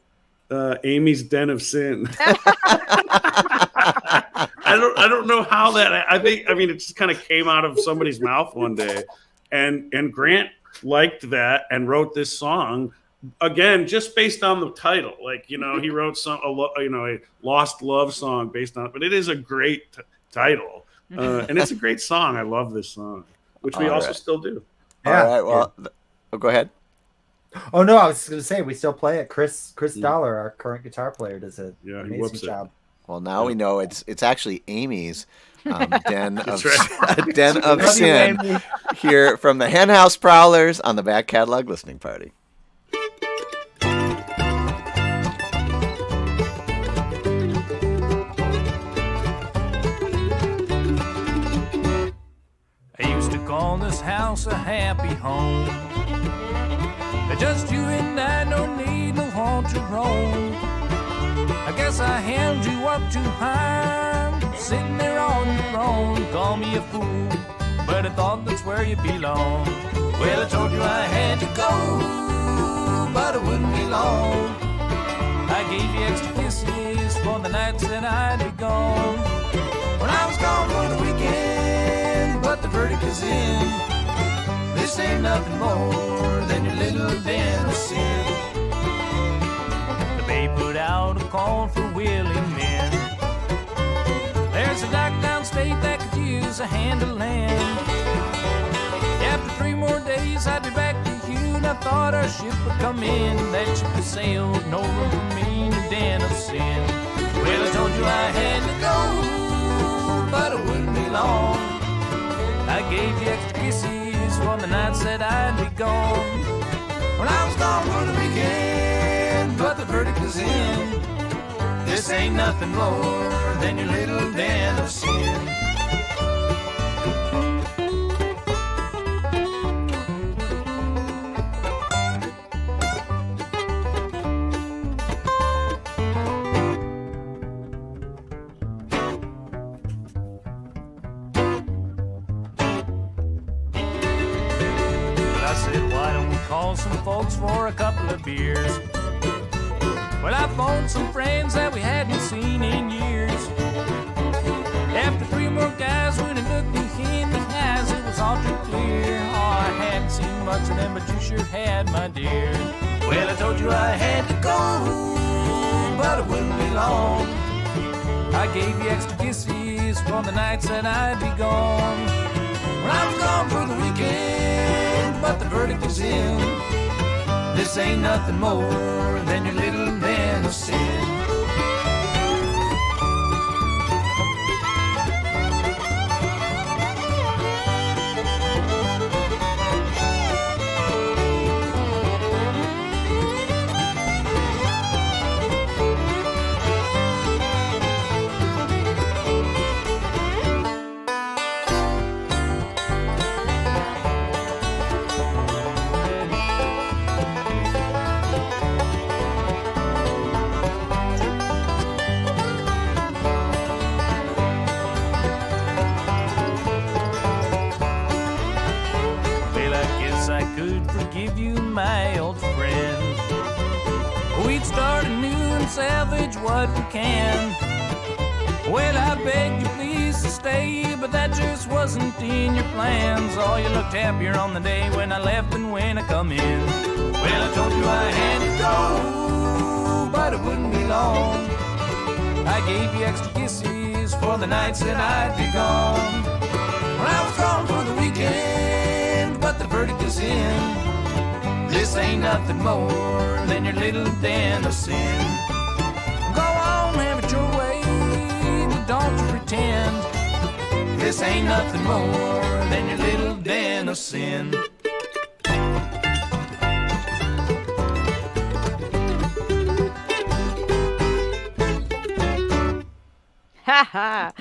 uh, Amy's Den of Sin. *laughs* I don't I don't know how that I I think I mean it just kind of came out of somebody's mouth one day. And and Grant liked that and wrote this song again just based on the title. Like, you know, he wrote some a, lo- you know, a lost love song based on it, but it is a great t- title. Uh, and it's a great song. I love this song, which we All also right. still do. Yeah. All right. Well, th- oh, go ahead. Oh no, I was going to say we still play it. Chris Chris Dollar, our current guitar player, does a Yeah, he amazing whoops it. job. Well, now we know it's it's actually Amy's um, *laughs* den of right. *laughs* den of Love you, sin here from the Henhouse Prowlers on the Back Catalog Listening Party. I used to call this house a happy home. Just you and I, no need no haunt to roam. I guess I held you up too high, sitting there on your own. Call me a fool, but I thought that's where you belong. Well, I told you I had to go, but it wouldn't be long. I gave you extra kisses for the nights that I'd be gone. When I was gone for the weekend, but the verdict is in. This ain't nothing more than your little den of sin. The bay put out a call for willing men. There's a dock downstate that could use a hand of land. After three more days, I'd be back to you, and I thought our ship would come in. That ship had sailed, no room for me in the den of sin. Well, I told you I had to go, but it wouldn't be long. I gave you extra kisses for the nights that I'd be gone. When I was gone for the weekend, but the verdict is in. This ain't nothing more than your little den of sin. Nights that I'd be gone. When I was gone for the weekend, but the verdict is in. This ain't nothing more than what we can. Well, I beg you please to stay, but that just wasn't in your plans. Oh, you looked happier on the day when I left than when I come in. Well, I told you I had to go, but it wouldn't be long. I gave you extra kisses for the nights that I'd be gone. When I was gone for the weekend, but the verdict is in. This ain't nothing more than your little den of sin. Pretend. This ain't nothing more than your little den of sin. Ha ha.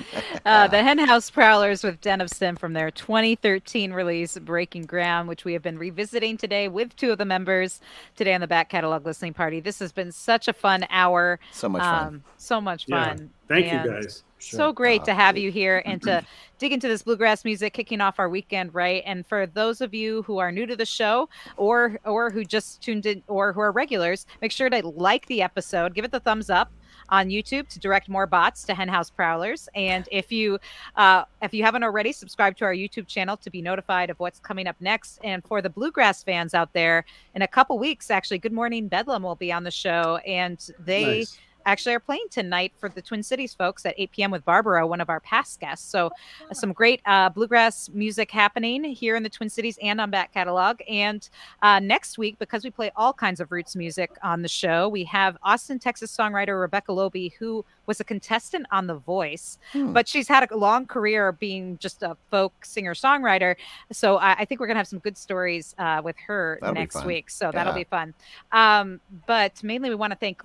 Uh, the Henhouse Prowlers with Den of Sin from their 2013 release, Breaking Ground, which we have been revisiting today with two of the members today on the back catalog listening party. This has been such a fun hour. So much fun. Um, so much Yeah. fun. Thank you And guys. So great to have you here and to *clears throat* dig into this bluegrass music, kicking off our weekend, right? And for those of you who are new to the show, or or who just tuned in, or who are regulars, make sure to like the episode, give it the thumbs up on YouTube to direct more bots to Henhouse Prowlers. And if you uh, if you haven't already, subscribe to our YouTube channel to be notified of what's coming up next. And for the bluegrass fans out there, in a couple weeks, actually, Good Morning Bedlam will be on the show, and they Nice. Actually are playing tonight for the Twin Cities folks at 8 p.m. with Barbaro, one of our past guests. So, uh, some great uh, bluegrass music happening here in the Twin Cities and on back catalog. And uh, next week, because we play all kinds of roots music on the show, we have Austin, Texas songwriter Rebecca Loebe, who was a contestant on The Voice, but she's had a long career being just a folk singer songwriter. So, I, I think we're going to have some good stories uh, with her That'll next week. So, that'll Yeah. be fun. Um, but mainly, we want to thank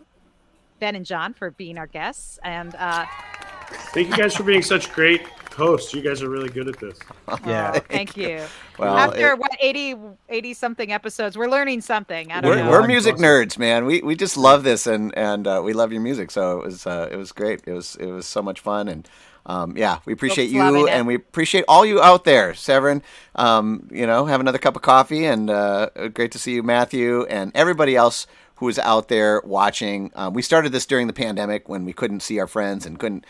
Ben and John for being our guests. And uh, Thank you guys for being such great hosts. You guys are really good at this. *laughs* Yeah. oh, thank you. *laughs* Well, After it- what 80, 80 something episodes, we're learning something. I don't we're, know. we're music nerds, man. We we just love this, and and uh, we love your music. So it was uh, it was great. It was it was so much fun, and um, yeah, we appreciate Folks you, and we appreciate all you out there, Severin. Um, you know, have another cup of coffee, and uh, great to see you, Matthew, and everybody else who is out there watching. Um, we started this during the pandemic when we couldn't see our friends and couldn't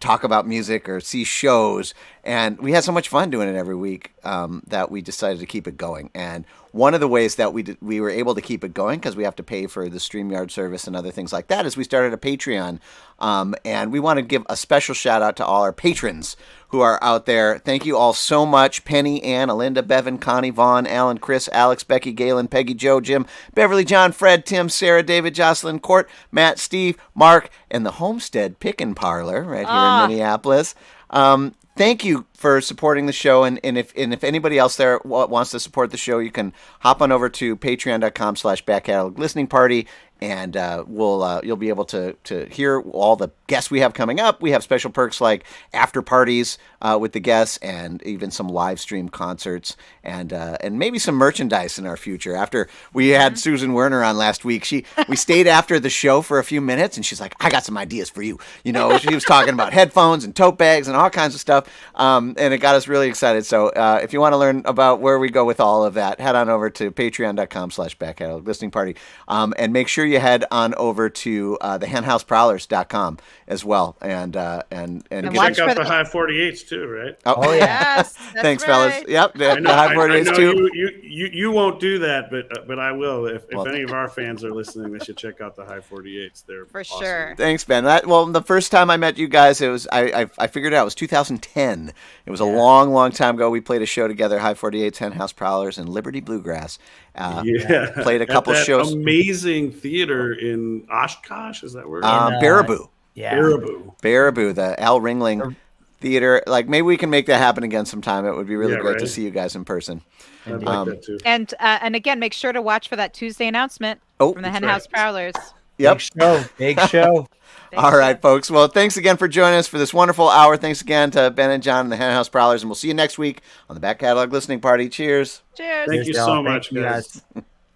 talk about music or see shows. And we had so much fun doing it every week um, that we decided to keep it going. And one of the ways that we did, we were able to keep it going because we have to pay for the StreamYard service and other things like that is we started a Patreon. Um, and we want to give a special shout out to all our patrons who are out there. Thank you all so much. Penny, Ann, Alinda, Bevan, Connie, Vaughn, Alan, Chris, Alex, Becky, Galen, Peggy, Joe, Jim, Beverly, John, Fred, Tim, Sarah, David, Jocelyn, Court, Matt, Steve, Mark, and the Homestead Pickin' Parlor right here Ah. in Minneapolis. Um, thank you for supporting the show and, and if and if anybody else there wants to support the show you can hop on over to patreon.com slash back catalog listening party and uh, we'll uh, you'll be able to to hear all the guests we have coming up. We have special perks like after parties uh, with the guests and even some live stream concerts and uh, and maybe some merchandise in our future. After we had susan werner on last week she we *laughs* stayed after the show for a few minutes and she's like i got some ideas for you. You know she was talking about *laughs* headphones and tote bags and all kinds of stuff um, and it got us really excited. So uh, if you want to learn about where we go with all of that head on over to patreon.com slash back catalog listening party um, and make sure you head on over to uh, the henhouseprowlers.com as well and uh, and and, And get- watch Check out the the- high 48s too, right? Oh, yeah. Yes. *laughs* thanks right. fellas yep the, I the know, high I, I 48s know too you, you, you, you won't do that, but but I will. If, if any of our fans are listening, they should check out the high 48s. They're For awesome. sure. Thanks, Ben. That, well, the first time I met you guys, it was I, I, I figured it out. It was 2010. It was a long, long time ago. We played a show together, High 48, Henhouse Prowlers, and Liberty Bluegrass. Uh, Yeah, Played a couple that shows. Amazing theater in Oshkosh. Is that where? um, uh, Baraboo, Yeah. Baraboo. Baraboo, the Al Ringling Theater. Like maybe we can make that happen again sometime. It would be really Yeah, great to see you guys in person. I'd like Um. And uh, and again, make sure to watch for that Tuesday announcement Oh, from the that's Hen House right. Prowlers. Yep. Big show. Big show. *laughs* All right, folks. Well, thanks again for joining us for this wonderful hour. Thanks again to Ben and John and the Henhouse Prowlers, and we'll see you next week on the Back Catalog Listening Party. Cheers. Cheers. Thank you so y'all. much, guys. guys. *laughs*